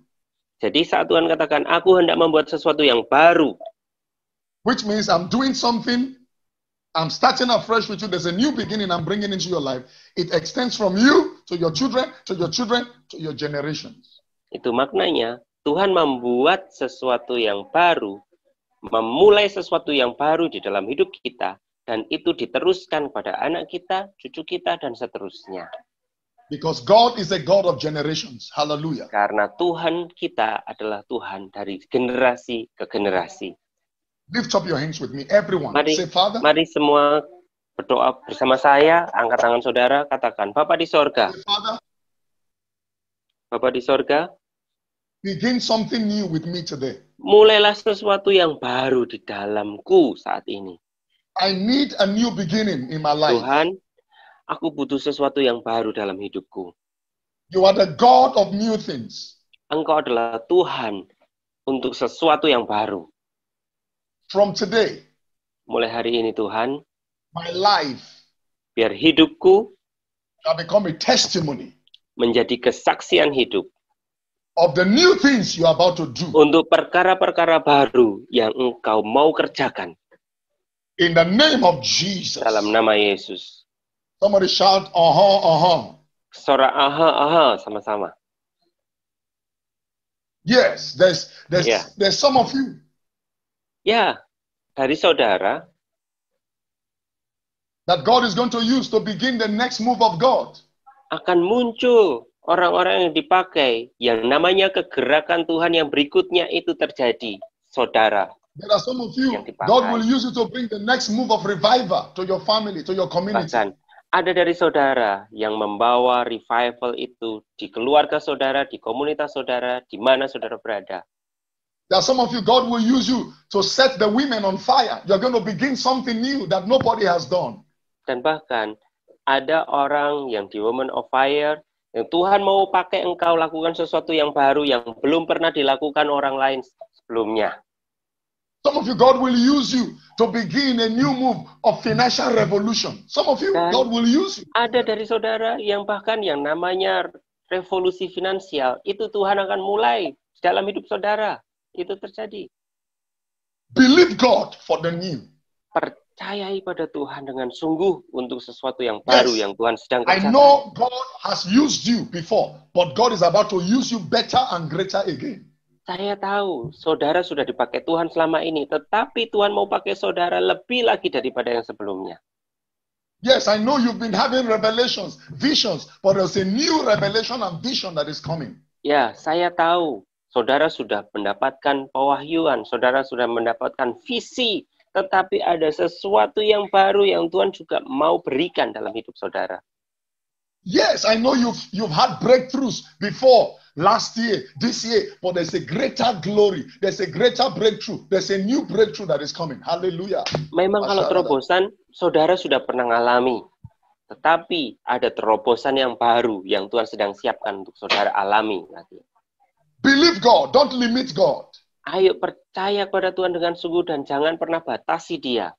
Jadi saat Tuhan katakan, aku hendak membuat sesuatu yang baru, which means I'm doing something, I'm starting afresh with you. There's a new beginning I'm bringing into your life. It extends from you to your children, to your children, to your generations. itu maknanya Tuhan membuat sesuatu yang baru, memulai sesuatu yang baru di dalam hidup kita, dan itu diteruskan pada anak kita, cucu kita, dan seterusnya. Because God is a God of generations. Hallelujah. Karena Tuhan kita adalah Tuhan dari generasi ke generasi. Lift up your hands with me, everyone. Mari, Say, Father, mari semua berdoa bersama saya, angkat tangan saudara, katakan, Bapak di sorga, say, Father, Bapak di sorga, begin something new with me today. mulailah sesuatu yang baru di dalamku saat ini. I need a new beginning in my life. Tuhan, aku butuh sesuatu yang baru dalam hidupku. You are the God of new things. Engkau adalah Tuhan untuk sesuatu yang baru. From today, Mulai hari ini Tuhan, my life biar hidupku shall become a testimony menjadi kesaksian hidup of the new things you are about to do. untuk perkara-perkara baru yang engkau mau kerjakan In the name of Jesus. dalam nama Yesus. Somebody shout, uh huh, uh huh. Sora aha aha sama-sama. Yes, there's there's Yeah. there's some of you Ya, dari saudara that God is going to use to begin the next move of God. akan muncul orang-orang yang dipakai yang namanya kegerakan Tuhan yang berikutnya itu terjadi. Saudara, There are some of you. God will use you to bring the next move of revival to your family, to your community. bahkan ada dari saudara yang membawa revival itu di keluarga saudara, di komunitas saudara, di mana saudara berada. There are some of you, God will use you to set the women on fire. You're going to begin something new that nobody has done. Dan bahkan ada orang yang di Women of Fire yang Tuhan mau pakai engkau lakukan sesuatu yang baru yang belum pernah dilakukan orang lain sebelumnya. Some of you, God will use you to begin a new move of financial revolution. Some of you, Dan- God will use you. Ada dari saudara yang bahkan yang namanya revolusi finansial itu Tuhan akan mulai dalam hidup saudara. Itu terjadi. Believe God for the new. Percayai pada Tuhan dengan sungguh untuk sesuatu yang baru Yes. yang Tuhan sedang I kerjakan. know God has used you before, but God is about to use you better and greater again. Saya tahu saudara sudah dipakai Tuhan selama ini, tetapi Tuhan mau pakai saudara lebih lagi daripada yang sebelumnya. Yes, I know you've been having revelations, visions, but there's a new revelation and vision that is coming. Ya, saya tahu saudara sudah mendapatkan pewahyuan, saudara sudah mendapatkan visi, tetapi ada sesuatu yang baru yang Tuhan juga mau berikan dalam hidup saudara. Yes, I know you've you've had breakthroughs before, last year, this year, but there's a greater glory, there's a greater breakthrough, there's a new breakthrough that is coming. Hallelujah. Memang kalau terobosan, saudara sudah pernah ngalami. Tetapi ada terobosan yang baru yang Tuhan sedang siapkan untuk saudara alami nanti. Believe God, don't limit God. Ayo percaya kepada Tuhan dengan sungguh dan jangan pernah batasi dia.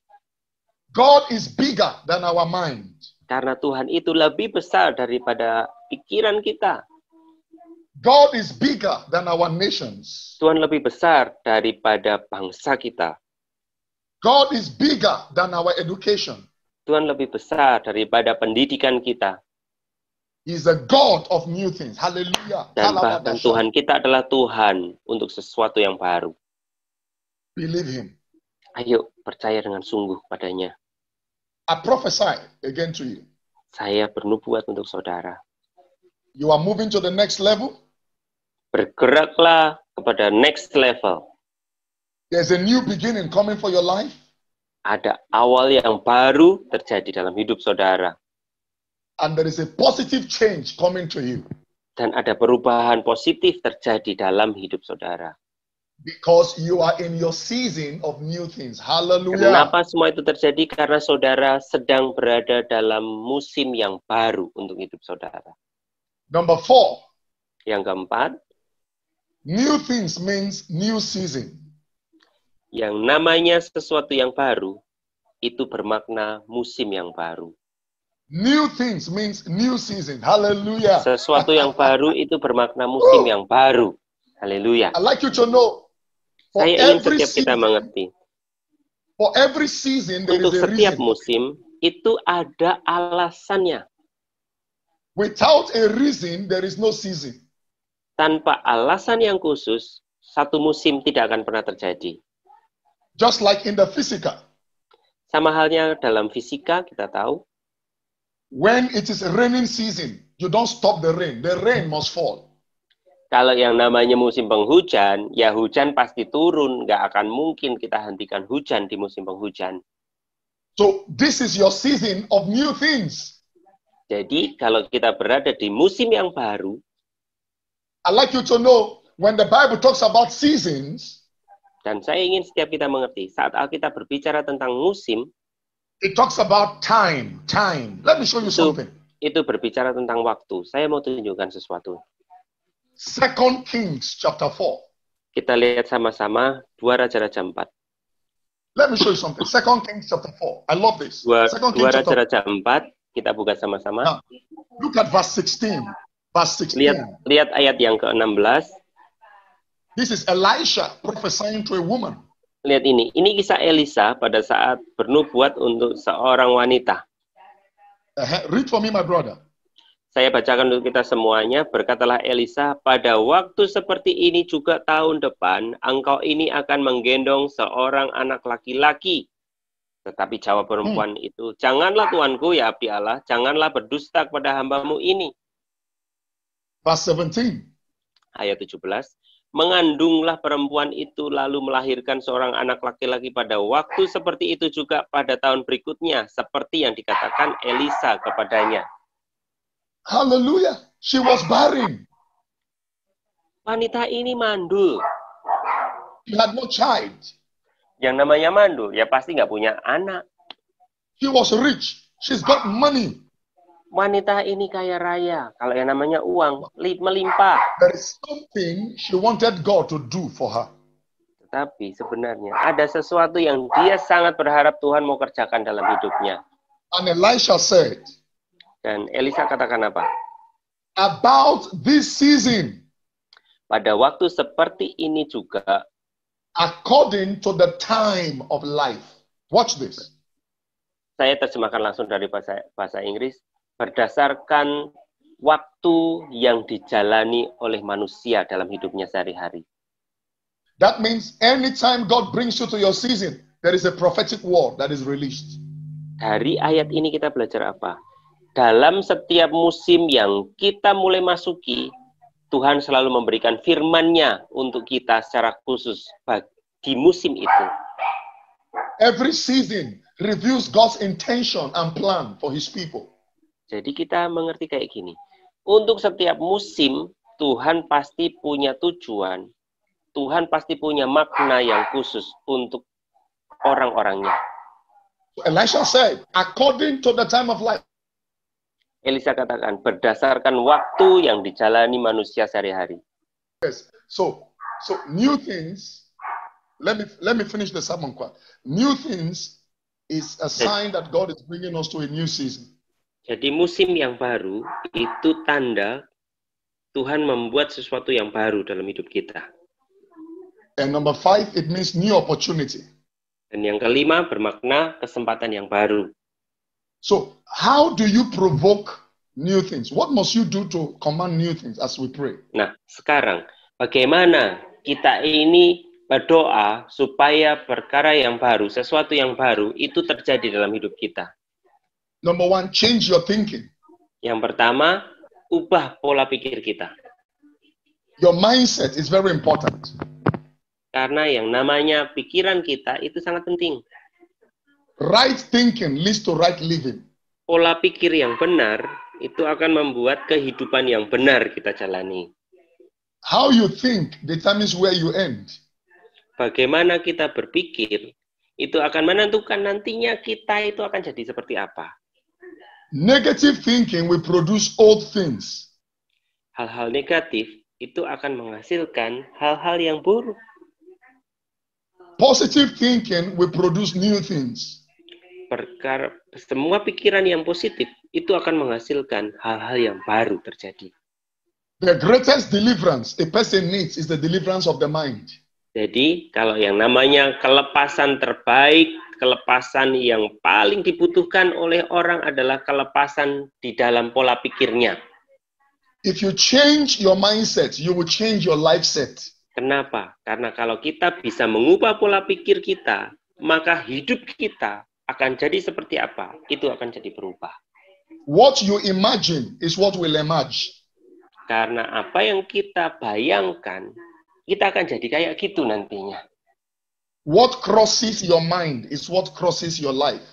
God is bigger than our mind. Karena Tuhan itu lebih besar daripada pikiran kita. God is bigger than our nations. Tuhan lebih besar daripada bangsa kita. God is bigger than our education. Tuhan lebih besar daripada pendidikan kita. He's a God of new things. Hallelujah. Dan bahkan. Tuhan kita adalah Tuhan untuk sesuatu yang baru. Believe him. Ayo percaya dengan sungguh padanya. I prophesy again to you. Saya bernubuat untuk saudara. You are moving to the next level. Bergeraklah kepada next level. There's a new beginning coming for your life. Ada awal yang baru terjadi dalam hidup saudara. And there is a positive change coming to you. Dan ada perubahan positif terjadi dalam hidup saudara. Because you are in your season of new things. Hallelujah. Kenapa semua itu terjadi? Karena saudara sedang berada dalam musim yang baru untuk hidup saudara. Number four, Yang keempat, new things means new season. yang namanya sesuatu yang baru itu bermakna musim yang baru. New things means new season. Hallelujah. Sesuatu yang baru itu bermakna musim yang baru. Haleluya. I'd like you to know for Saya ingin setiap kita season, mengerti. for every season there Untuk is a setiap reason. musim itu ada alasannya. Without a reason, there is no season. Tanpa alasan yang khusus, satu musim tidak akan pernah terjadi. Just like in the physical, Sama halnya dalam fisika kita tahu, when it is raining season, you don't stop the rain. The rain must fall. kalau yang namanya musim penghujan, ya hujan pasti turun. Nggak akan mungkin kita hentikan hujan di musim penghujan. So this is your season of new things. Jadi kalau kita berada di musim yang baru, I'd like you to know when the Bible talks about seasons, dan saya ingin setiap kita mengerti, saat Alkitab berbicara tentang musim, it talks about time. Time. Let me show you So- something. itu berbicara tentang waktu. Saya mau tunjukkan sesuatu. Second Kings chapter 4. Kita lihat sama-sama dua Raja-Raja 4. Let me show you something. Second Kings chapter 4. I love this. Dua, Second dua Kings Raja-Raja 4, kita buka sama-sama. Look at verse 16. Verse 16. Lihat lihat ayat yang ke-16. This is Elisha prophesying to a woman. Lihat ini. Ini kisah Elisa pada saat bernubuat untuk seorang wanita. Uh, read for me, my brother. Saya bacakan untuk kita semuanya. Berkatalah Elisa, pada waktu seperti ini juga tahun depan, engkau ini akan menggendong seorang anak laki-laki. Tetapi jawab perempuan itu, janganlah tuanku ya abdi Allah, janganlah berdusta kepada hambamu ini. Verse 17. Ayat 17. Mengandunglah perempuan itu lalu melahirkan seorang anak laki-laki pada waktu seperti itu juga pada tahun berikutnya, seperti yang dikatakan Elisa kepadanya. Hallelujah. She was barren. Wanita ini mandul. She had no child. Yang namanya mandul, ya pasti nggak punya anak. She was rich. She's got money. Wanita ini kaya raya. Kalau yang namanya uang, li- melimpah. There is something she wanted God to do for her. Tetapi sebenarnya ada sesuatu yang dia sangat berharap Tuhan mau kerjakan dalam hidupnya. And Elisha said, Dan Elisa katakan apa? About this season, Pada waktu seperti ini juga, according to the time of life. Watch this. saya terjemahkan langsung dari bahasa, bahasa Inggris, berdasarkan waktu yang dijalani oleh manusia dalam hidupnya sehari-hari. That means anytime God brings you to your season, there is a prophetic word that is released. Dari ayat ini kita belajar apa? Dalam setiap musim yang kita mulai masuki, Tuhan selalu memberikan firman-Nya untuk kita secara khusus di musim itu. Every season reveals God's intention and plan for his people. Jadi kita mengerti kayak gini. Untuk setiap musim, Tuhan pasti punya tujuan. Tuhan pasti punya makna yang khusus untuk orang-orangnya. Elisha said, according to the time of life. Elisa katakan, berdasarkan waktu yang dijalani manusia sehari-hari. Yes. So, so new things. Let me let me finish the sermon quick. New things is a sign that God is bringing us to a new season. Jadi musim yang baru itu tanda Tuhan membuat sesuatu yang baru dalam hidup kita. And number five, it means new opportunity. Dan yang kelima bermakna kesempatan yang baru. So, how do you provoke new things? What must you do to command new things as we pray? Nah, sekarang bagaimana kita ini berdoa supaya perkara yang baru, sesuatu yang baru itu terjadi dalam hidup kita. Number one, change your thinking. Yang pertama, ubah pola pikir kita. Your mindset is very important. Karena yang namanya pikiran kita itu sangat penting. Right thinking leads to right living. Pola pikir yang benar itu akan membuat kehidupan yang benar kita jalani. How you think determines where you end. Bagaimana kita berpikir itu akan menentukan nantinya kita itu akan jadi seperti apa. Negative thinking will produce old things. Hal-hal negatif itu akan menghasilkan hal-hal yang buruk. Positive thinking will produce new things. Perkara semua pikiran yang positif itu akan menghasilkan hal-hal yang baru terjadi. The greatest deliverance a person needs is the deliverance of the mind. Jadi, kalau yang namanya kelepasan terbaik, kelepasan yang paling dibutuhkan oleh orang adalah kelepasan di dalam pola pikirnya. If you change your mindset, you will change your life set. Kenapa? Karena kalau kita bisa mengubah pola pikir kita, maka hidup kita akan jadi seperti apa? Itu akan jadi berubah. What you imagine is what will emerge. Karena apa yang kita bayangkan, kita akan jadi kayak gitu nantinya. What crosses your mind is what crosses your life.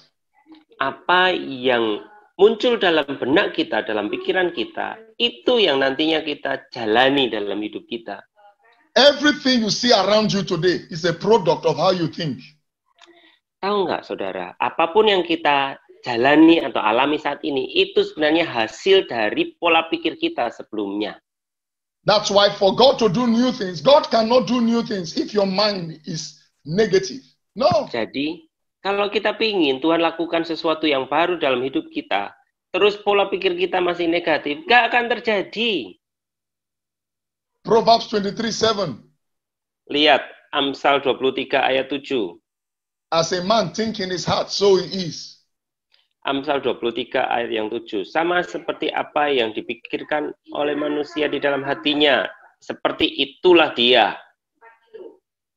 Apa yang muncul dalam benak kita, dalam pikiran kita, itu yang nantinya kita jalani dalam hidup kita. Everything you see around you today is a product of how you think. Tahu nggak saudara, apa pun yang kita jalani atau alami saat ini, itu sebenarnya hasil dari pola pikir kita sebelumnya. That's why for God to do new things, God cannot do new things if your mind is negative. No. Jadi, kalau kita pingin Tuhan lakukan sesuatu yang baru dalam hidup kita, terus pola pikir kita masih negatif, nggak akan terjadi. Proverbs 23 7. Lihat, Amsal 23 ayat 7. As a man think in his heart, so he is. Amsal 23 ayat yang 7. Sama seperti apa yang dipikirkan oleh manusia di dalam hatinya. Seperti itulah dia.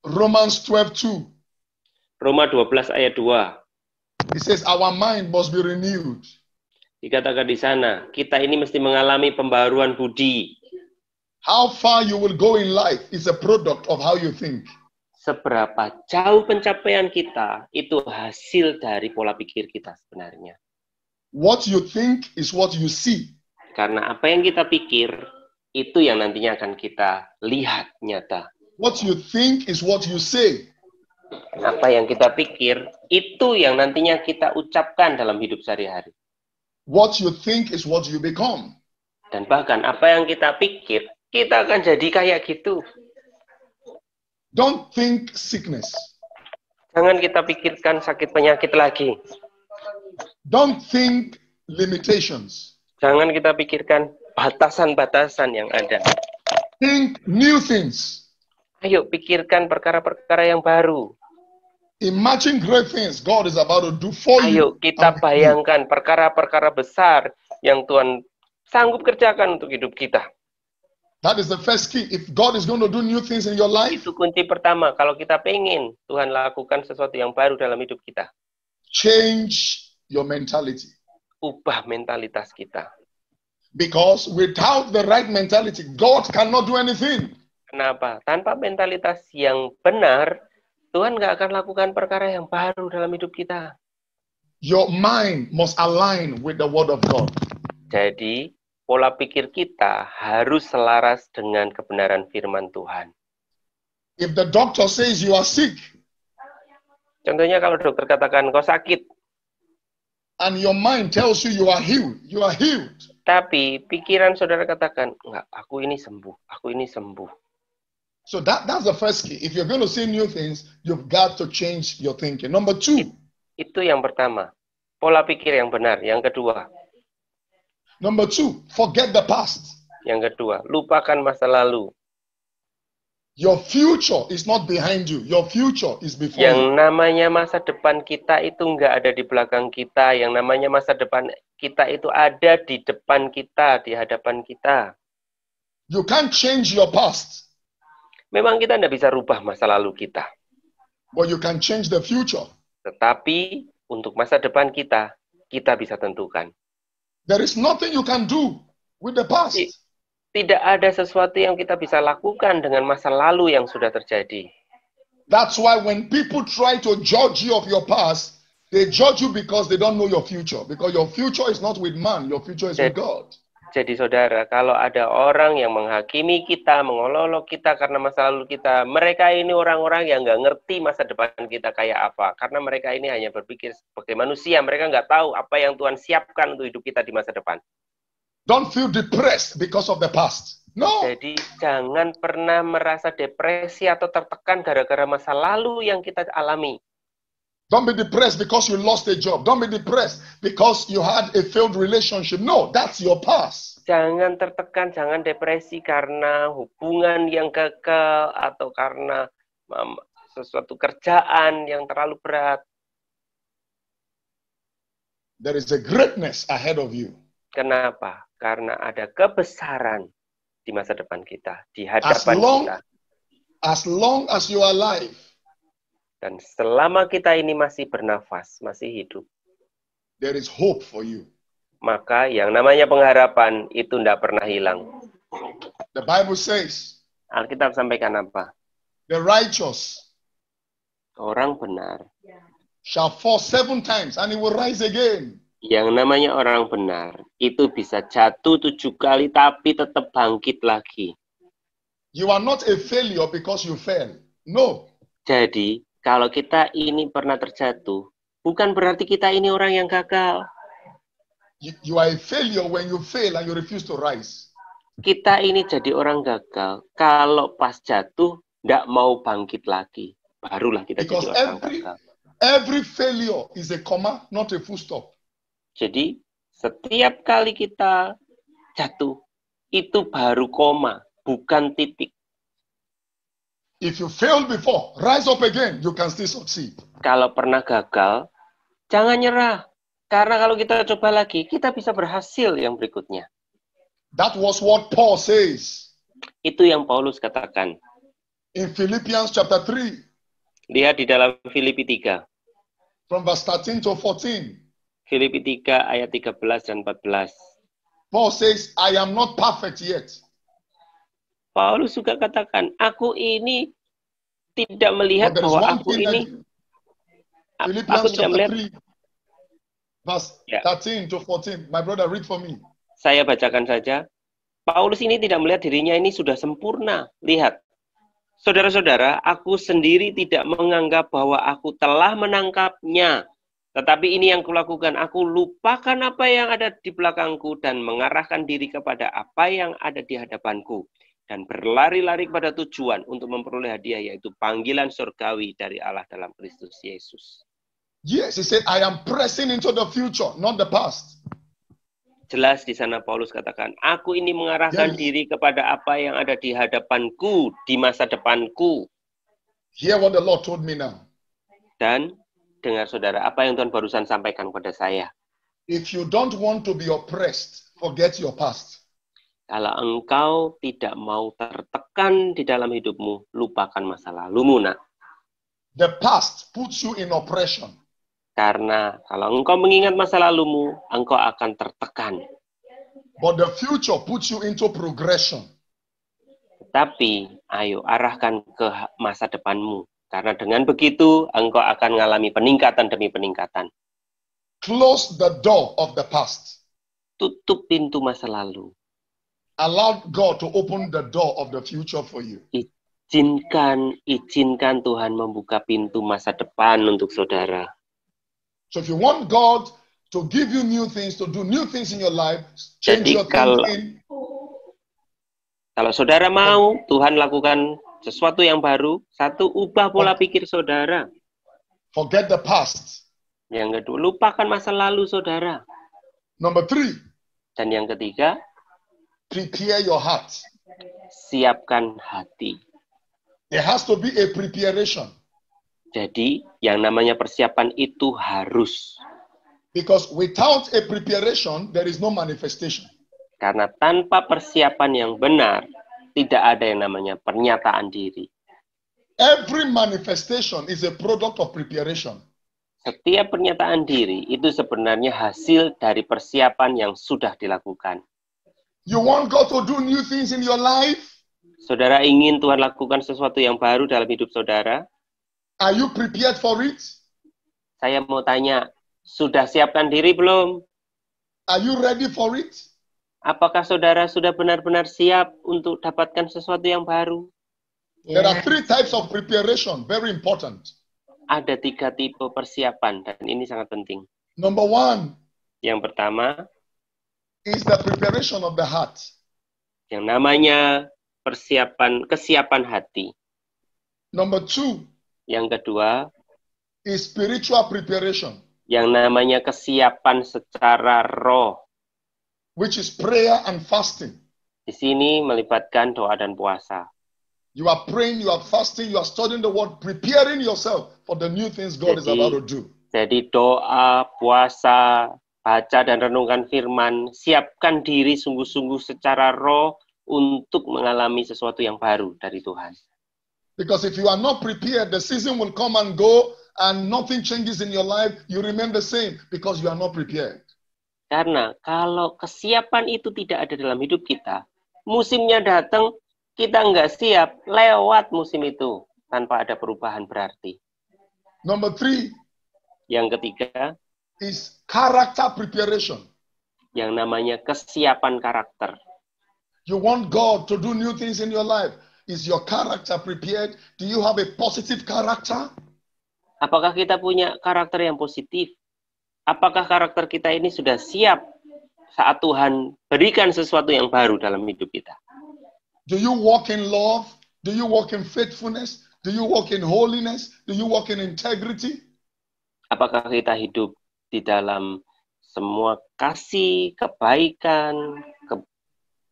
Romans 12 2. Roma 12 ayat 2. It says, Our mind must be renewed. Dikatakan di sana, kita ini mesti mengalami pembaruan budi. How far you will go in life is a product of how you think. Seberapa jauh pencapaian kita, itu hasil dari pola pikir kita sebenarnya. What you think is what you see. Karena apa yang kita pikir, itu yang nantinya akan kita lihat nyata. What you think is what you say. Apa yang kita pikir, itu yang nantinya kita ucapkan dalam hidup sehari-hari. What you think is what you become. Dan bahkan apa yang kita pikir, kita akan jadi kayak gitu. Don't think sickness. Jangan kita pikirkan sakit penyakit lagi. Don't think limitations. Jangan kita pikirkan batasan-batasan yang ada. Think new things. Ayo pikirkan perkara-perkara yang baru. Imagine great things God is about to do for Ayo you. kita and you. bayangkan perkara-perkara besar yang Tuhan sanggup kerjakan untuk hidup kita. That is the first key. If God is going to do new things in your life, Itu kunci pertama. Kalau kita pengen Tuhan lakukan sesuatu yang baru dalam hidup kita. change your mentality. Ubah mentalitas kita. Because without the right mentality, God cannot do anything. Kenapa? Tanpa mentalitas yang benar, Tuhan nggak akan lakukan perkara yang baru dalam hidup kita. Your mind must align with the word of God. Jadi, pola pikir kita harus selaras dengan kebenaran firman Tuhan. If the doctor says you are sick Contohnya kalau dokter katakan kau sakit, and your mind tells you you are healed, you are healed. tapi pikiran saudara katakan, enggak, aku ini sembuh, aku ini sembuh. So that, that's the first key. If you're going to say new things, you've got to change your thinking. Number two, Itu yang pertama. Pola pikir yang benar. Yang kedua, number two, forget the past. yang kedua, lupakan masa lalu. Your future is not behind you. Your future is before Yang you. namanya masa depan kita itu enggak ada di belakang kita. Yang namanya masa depan kita itu ada di depan kita, di hadapan kita. You can't change your past, Memang kita tidak bisa rubah masa lalu kita. but you can change the future. Tetapi untuk masa depan kita, kita bisa tentukan. There is nothing you can do with the past. Tidak ada sesuatu yang kita bisa lakukan dengan masa lalu yang sudah terjadi. That's why when people try to judge you of your past, they judge you because they don't know your future. Because your future is not with man, your future is with God. Jadi saudara, kalau ada orang yang menghakimi kita, mengolok kita karena masa lalu kita, mereka ini orang-orang yang nggak ngerti masa depan kita kayak apa. Karena mereka ini hanya berpikir sebagai manusia, mereka nggak tahu apa yang Tuhan siapkan untuk hidup kita di masa depan. Don't feel depressed because of the past. No. Jadi jangan pernah merasa depresi atau tertekan gara-gara masa lalu yang kita alami. Don't be depressed because you lost a job. Don't be depressed because you had a failed relationship. No, that's your past. Jangan tertekan, jangan depresi karena hubungan yang gagal atau karena um, sesuatu kerjaan yang terlalu berat. There is a greatness ahead of you. Kenapa? Karena ada kebesaran di masa depan kita, di As hadapan long kita. as long as you are alive, Dan selama kita ini masih bernafas, masih hidup, there is hope for you. maka yang namanya pengharapan itu tidak pernah hilang. The Bible says, Alkitab sampaikan apa? the righteous Orang benar. shall fall seven times and he will rise again. Yang namanya orang benar itu bisa jatuh tujuh kali tapi tetap bangkit lagi. You are not a failure because you fell. No. Jadi kalau kita ini pernah terjatuh, bukan berarti kita ini orang yang gagal. You, you are a failure when you fail and you refuse to rise. Kita ini jadi orang gagal kalau pas jatuh tidak mau bangkit lagi. Barulah kita Because jadi orang every- gagal. Every failure is a comma, not a full stop. Jadi setiap kali kita jatuh itu baru koma, bukan titik. If you failed before, rise up again, you can still succeed. Kalau pernah gagal, jangan nyerah. Karena kalau kita coba lagi, kita bisa berhasil yang berikutnya. That was what Paul says Itu yang Paulus katakan. in Philippians chapter 3, Lihat di dalam Filipi 3. from verse 13 to 14. Filipi 3 ayat 13 dan 14. Paul says, I am not perfect yet. Paulus juga katakan, aku ini tidak melihat But bahwa aku ini aku Philippians tidak melihat 3, verse Yeah. 13 to 14. My brother, read for me. saya bacakan saja. Paulus ini tidak melihat dirinya ini sudah sempurna. Lihat. Saudara-saudara, aku sendiri tidak menganggap bahwa aku telah menangkapnya. Tetapi ini yang kulakukan, aku lupakan apa yang ada di belakangku dan mengarahkan diri kepada apa yang ada di hadapanku. Dan berlari-lari kepada tujuan untuk memperoleh hadiah, yaitu panggilan surgawi dari Allah dalam Kristus Yesus. Yes, he said, I am pressing into the future, not the past. Jelas di sana Paulus katakan, aku ini mengarahkan Yes. diri kepada apa yang ada di hadapanku, di masa depanku. Hear what the Lord told me now. Dan dengar saudara, apa yang Tuhan barusan sampaikan kepada saya. If you don't want to be oppressed, forget your past. Kalau engkau tidak mau tertekan di dalam hidupmu, lupakan masa lalumu, nak. The past puts you in oppression. Karena kalau engkau mengingat masa lalumu, engkau akan tertekan. But the future puts you into progression. Tapi ayo arahkan ke masa depanmu. Karena dengan begitu, engkau akan mengalami peningkatan demi peningkatan. Close the door of the past. Tutup pintu masa lalu. Allow God to open the door of the future for you. Izinkan, izinkan Tuhan membuka pintu masa depan untuk saudara. So if you want God to give you new things, to do new things in your life, change Jadi your kalau- thinking, Kalau saudara mau Tuhan lakukan sesuatu yang baru, satu ubah pola pikir saudara. forget the past. Yang kedua, lupakan masa lalu saudara. Number three, Dan yang ketiga, prepare your heart. siapkan hati. There has to be a preparation Jadi, yang namanya persiapan itu harus. because without a preparation, there is no manifestation. Karena tanpa persiapan yang benar, tidak ada yang namanya pernyataan diri. Every manifestation is a product of preparation. Setiap pernyataan diri itu sebenarnya hasil dari persiapan yang sudah dilakukan. You want God to do new things in your life? Saudara ingin Tuhan lakukan sesuatu yang baru dalam hidup saudara? Are you prepared for it? Saya mau tanya, sudah siapkan diri belum? Are you ready for it? Apakah saudara sudah benar-benar siap untuk dapatkan sesuatu yang baru? There are three types of preparation, very important. Ada tiga tipe persiapan, dan ini sangat penting. Number one Yang pertama, is the preparation of the heart. yang namanya persiapan kesiapan hati. Number two Yang kedua, is spiritual preparation, yang namanya kesiapan secara roh. which is prayer and fasting. Di sini melibatkan doa dan puasa. You are praying, you are fasting, you are studying the word, preparing yourself for the new things God is Jadi- about to do. Jadi doa, puasa, baca dan renungkan firman, siapkan diri sungguh-sungguh secara roh untuk mengalami sesuatu yang baru dari Tuhan. Because if you are not prepared, the season will come and go and nothing changes in your life. You remain the same because you are not prepared. Karena kalau kesiapan itu tidak ada dalam hidup kita, musimnya datang, kita nggak siap, lewat musim itu tanpa ada perubahan berarti. Number three Yang ketiga, is character preparation. yang namanya kesiapan karakter. You want God to do new things in your life. Is your character prepared? Do you have a positive character? Apakah kita punya karakter yang positif? Apakah karakter kita ini sudah siap saat Tuhan berikan sesuatu yang baru dalam hidup kita? Do you walk in love? Do you walk in faithfulness? Do you walk in holiness? Do you walk in integrity? Apakah kita hidup di dalam semua kasih, kebaikan, ke-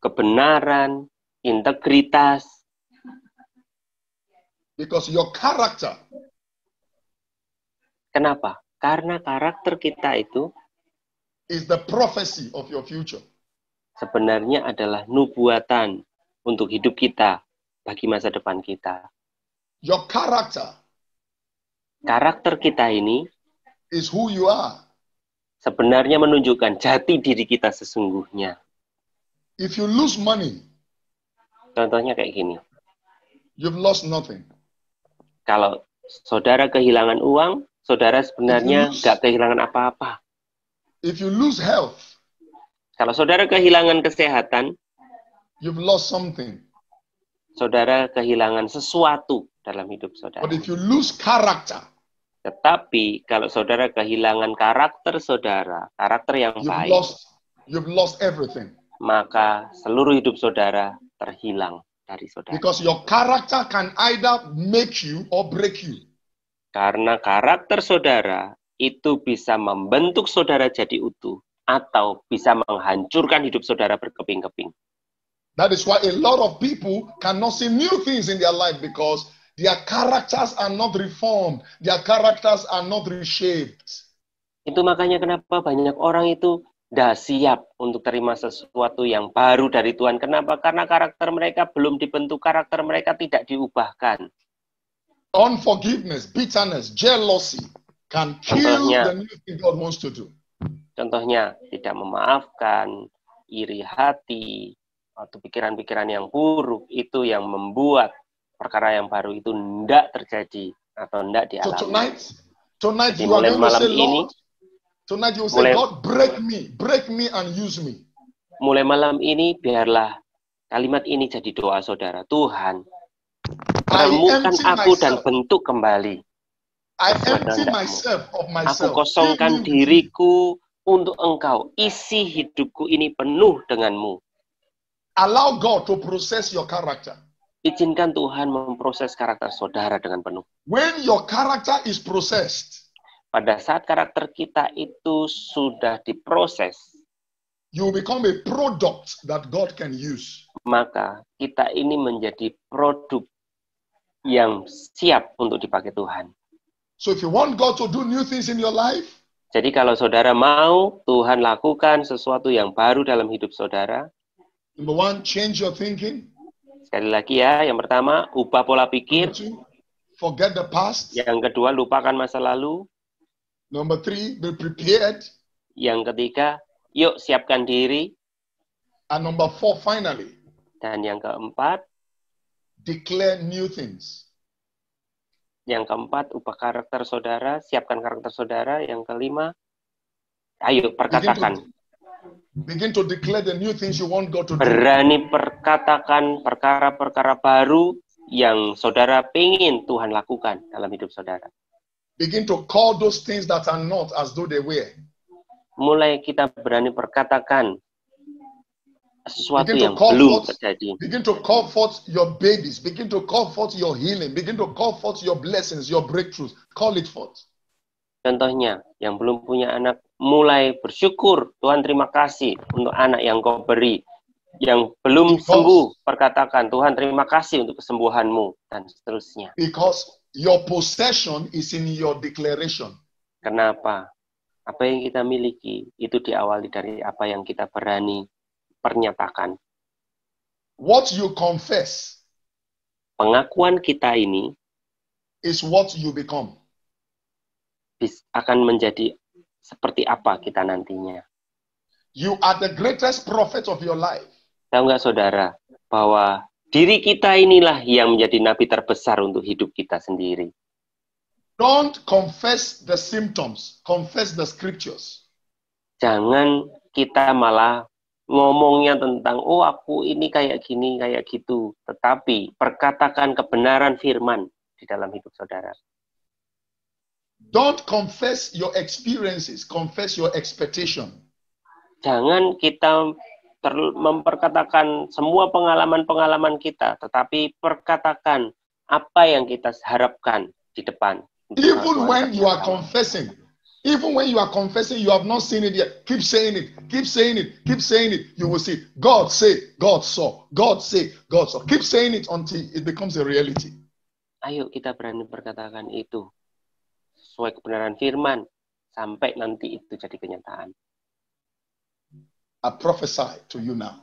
kebenaran, integritas? Because your character Kenapa? Karena karakter kita itu is the prophecy of your future. sebenarnya adalah nubuatan untuk hidup kita bagi masa depan kita. Your character Karakter kita ini is who you are. Sebenarnya menunjukkan jati diri kita sesungguhnya. If you lose money, Contohnya kayak gini. you've lost nothing. Kalau saudara kehilangan uang, saudara sebenarnya nggak kehilangan apa-apa. If you lose health, Kalau saudara kehilangan kesehatan, you've lost something. saudara kehilangan sesuatu dalam hidup saudara. But if you lose character, Tetapi kalau saudara kehilangan karakter saudara, karakter yang you've baik, lost you've lost everything. maka seluruh hidup saudara terhilang dari saudara. Because your character can either make you or break you. Karena karakter saudara itu bisa membentuk saudara jadi utuh atau bisa menghancurkan hidup saudara berkeping-keping. That is why a lot of people cannot see new things in their life because their characters are not reformed, their characters are not reshaped. Itu makanya kenapa banyak orang itu tidak siap untuk terima sesuatu yang baru dari Tuhan. Kenapa? Karena karakter mereka belum dibentuk, karakter mereka tidak diubahkan. Unforgiveness, bitterness, jealousy can kill Contohnya. the new thing God wants to do. Contohnya, tidak memaafkan, iri hati, atau pikiran-pikiran yang buruk, itu yang membuat perkara yang baru itu tidak terjadi atau tidak So dialami. tonight, tonight Jadi you are mulai to malam say, ini, Lord, tonight you will say, mulai- God, break me, break me and use me. Mulai malam ini, biarlah Kalimat ini jadi doa saudara. Tuhan, I temukan empty aku dan myself. bentuk kembali. I empty myself of Aku myself. kosongkan me with diriku untuk engkau. Isi hidupku ini penuh denganmu. Allow God to process your character. Izinkan Tuhan memproses karakter saudara dengan penuh. When your character is processed, Pada saat karakter kita itu sudah diproses, you become a product that God can use. maka kita ini menjadi produk yang siap untuk dipakai Tuhan. So if you want God to do new things in your life, Jadi kalau saudara mau Tuhan lakukan sesuatu yang baru dalam hidup saudara, number one, change your thinking. Sekali lagi ya, yang pertama ubah pola pikir, two, forget the past. yang kedua lupakan masa lalu, Number three, be prepared. yang ketiga yuk siapkan diri, And number four, finally, dan yang keempat, declare new things. yang keempat ubah karakter saudara, siapkan karakter saudara, yang kelima ayo perkatakan, begin to declare the new things you want God to do. berani perkatakan perkara-perkara baru yang saudara pengen Tuhan lakukan dalam hidup saudara. Begin to call those things that are not as though they were. mulai kita berani perkatakan sesuatu Begin yang belum forth- terjadi. Begin to call forth your babies. Begin to call forth your healing. Begin to call forth your blessings, your breakthroughs. Call it forth. Contohnya, yang belum punya anak, mulai bersyukur. Tuhan terima kasih untuk anak yang kau beri. Yang belum Because- sembuh, perkatakan, Tuhan terima kasih untuk kesembuhanmu, dan seterusnya. Because your possession is in your declaration. Kenapa? Apa yang kita miliki, itu diawali dari apa yang kita berani pernyatakan. What you confess Pengakuan kita ini is what you become. Bis- akan menjadi seperti apa kita nantinya. You are the greatest prophet of your life. Tahu nggak saudara, bahwa diri kita inilah yang menjadi nabi terbesar untuk hidup kita sendiri. Don't confess the symptoms, confess the scriptures. Jangan kita malah ngomongnya tentang, oh aku ini kayak gini, kayak gitu. Tetapi perkatakan kebenaran firman di dalam hidup saudara. Don't confess your experiences, confess your expectation. Jangan kita memperkatakan semua pengalaman-pengalaman kita, tetapi perkatakan apa yang kita harapkan di depan. Even when you are confessing, even when you are confessing, you have not seen it yet. Keep saying it, keep saying it, keep saying it. You will see. God say, God saw. God say, God saw. Keep saying it until it becomes a reality. Ayo kita berani perkatakan itu sesuai kebenaran firman sampai nanti itu jadi kenyataan. I prophesy to you now.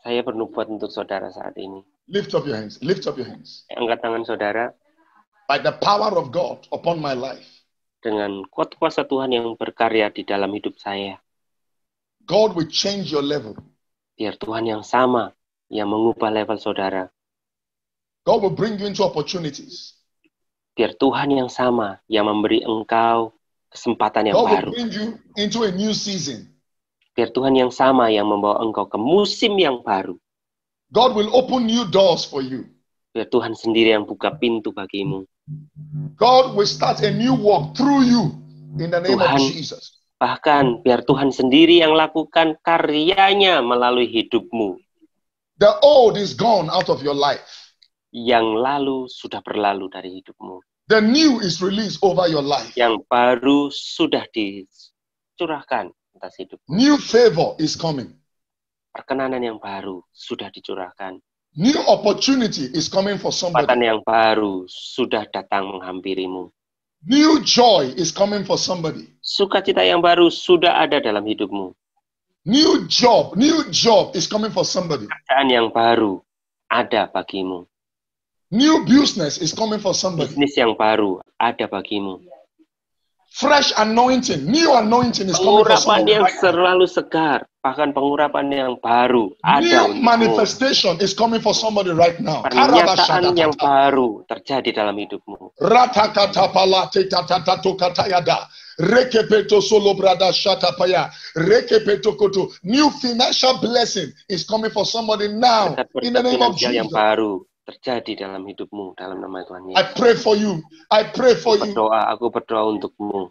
Saya bernubuat untuk saudara saat ini. Lift up your hands. Lift up your hands. Angkat tangan saudara By the power of God upon my life, dengan kuat kuasa Tuhan yang berkarya di dalam hidup saya. God will change your level. Biar Tuhan yang sama yang mengubah level saudara. God will bring you into opportunities. Biar Tuhan yang sama yang memberi engkau kesempatan yang God baru. bring you into a new season. Biar Tuhan yang sama yang membawa engkau ke musim yang baru. God will open new doors for you. Biar Tuhan sendiri yang buka pintu bagimu. God will start a new work through you in the name of Tuhan. Jesus. Bahkan biar Tuhan sendiri yang lakukan karyanya melalui hidupmu. The old is gone out of your life. Yang lalu sudah berlalu dari hidupmu. The new is released over your life. Yang baru sudah dicurahkan atas hidupmu. New favor is coming. Perkenanan yang baru sudah dicurahkan. New opportunity is coming for Kesempatan somebody. yang baru sudah datang menghampirimu. New joy is coming for somebody. Sukacita yang baru sudah ada dalam hidupmu. New job, new job is coming for somebody. Pekerjaan yang baru ada bagimu. New business is coming for somebody. Bisnis yang baru ada bagimu. Fresh anointing, new anointing is coming for Pengurapan somebody. yang selalu segar, bahkan pengurapan yang baru ada New manifestation is coming for somebody right now. Pernyataan yang baru terjadi dalam hidupmu. Ratakatapala tetatatokatayada. Rekepeto solo brada shatapaya. Rekepeto koto. New financial blessing is coming for somebody now. In the name of finansial yang Jesus. baru terjadi dalam hidupmu dalam nama Tuhan I Yesus. pray for you. I pray for you. Berdoa, aku berdoa untukmu.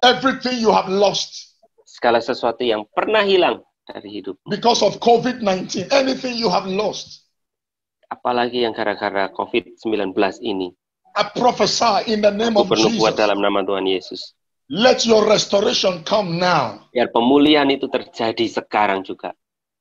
Everything you have lost Segala sesuatu yang pernah hilang dari hidupmu. because of COVID 19, anything you have lost, Apalagi yang gara-gara COVID-19 ini. I prophesy in the name Aku of bernubuat Jesus. dalam nama Tuhan Yesus. Let your restoration come now. Biar pemulihan itu terjadi sekarang juga.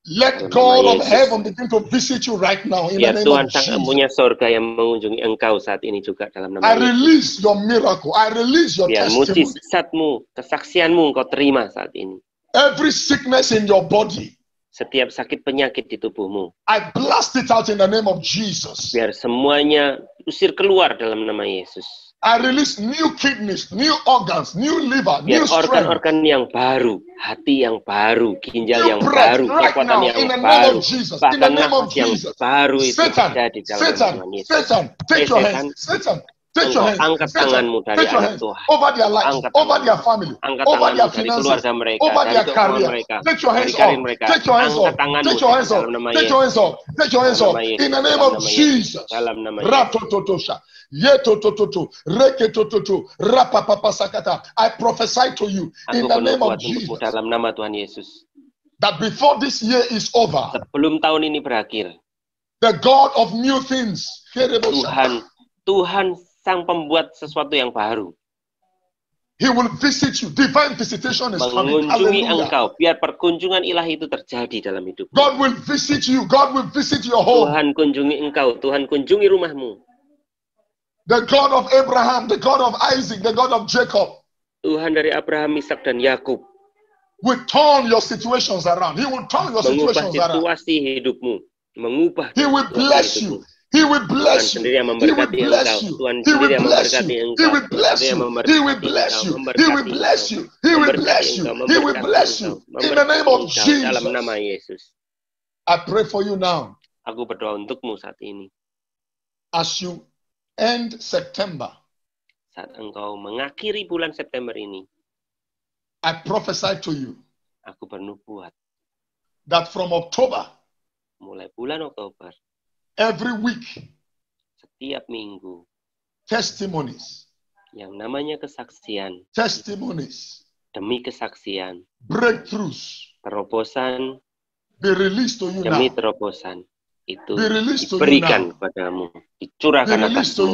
Let God of heaven begin to visit you right now in the Biar name Tuhan of Jesus. punya sorga yang mengunjungi engkau saat ini juga dalam nama I release your miracle. I release your Biar testimony. mujizatmu, kesaksianmu engkau terima saat ini. Every sickness in your body, Setiap sakit penyakit di tubuhmu. I blast it out in the name of Jesus. Biar semuanya usir keluar dalam nama Yesus. I release new kidneys, new organs, new liver, new Biar strength. organ-organ yang baru, hati yang baru, ginjal New yang baru, right kekuatan yang baru, bahkan nafas yang baru itu Satan, terjadi dalam Satan, Tuhan Yesus. Satan, take your hands. Satan, take your hands. angkat tanganmu dari take your anak Tuhan. over their lives, Angkat over their family, Angkat over their dari finances, keluarga mereka, over their career. mereka, Take your hands off. mereka. Take your hands off. Take your hands off. Take your hands off. Take your hands off. In the name of Jesus. dalam nama Yesus. Ratototosha. Yetotototo. Reketototo. Rapapapasakata. I prophesy to you in the name of Jesus dalam nama Tuhan Yesus. that before this year is over, Sebelum tahun ini berakhir, the God of new things, Tuhan, Tuhan sang pembuat sesuatu yang baru. He will visit you. Divine visitation is coming. mengunjungi engkau biar perkunjungan ilahi itu terjadi dalam hidup God will visit you. God will visit your home. Tuhan kunjungi engkau Tuhan kunjungi rumahmu The God of Abraham, the God of Isaac, the God of Jacob Tuhan dari Abraham Ishak dan Yakub will turn your situations around. He will turn your mengubah situations around. situasi hidupmu mengubah He will bless hidupmu. you. He will bless you. He will bless you. Tuhan He will yang bless you. He will bless you. He will bless you. He will bless you. He will bless you. He will bless you. In the name of Jesus. I pray for you now aku berdoa untukmu saat ini as you end September. saat engkau mengakhiri bulan September ini I prophesy to you aku bernubuat that from October, mulai bulan Oktober every week, setiap minggu. Testimonies, yang namanya kesaksian. Testimonies, demi kesaksian, breakthroughs. Terobosan. Be released to you demi now. terobosan. Itu Be released to you diberikan now. kepadamu, dicurahkan to atasmu,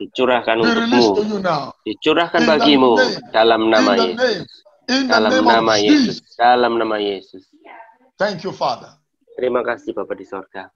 dicurahkan Be to untukmu, you now. dicurahkan In bagimu name- dalam nama in Yesus, name, dalam nama Yesus, dalam nama Yesus. Thank you, Father. Terima kasih Bapak di sorga.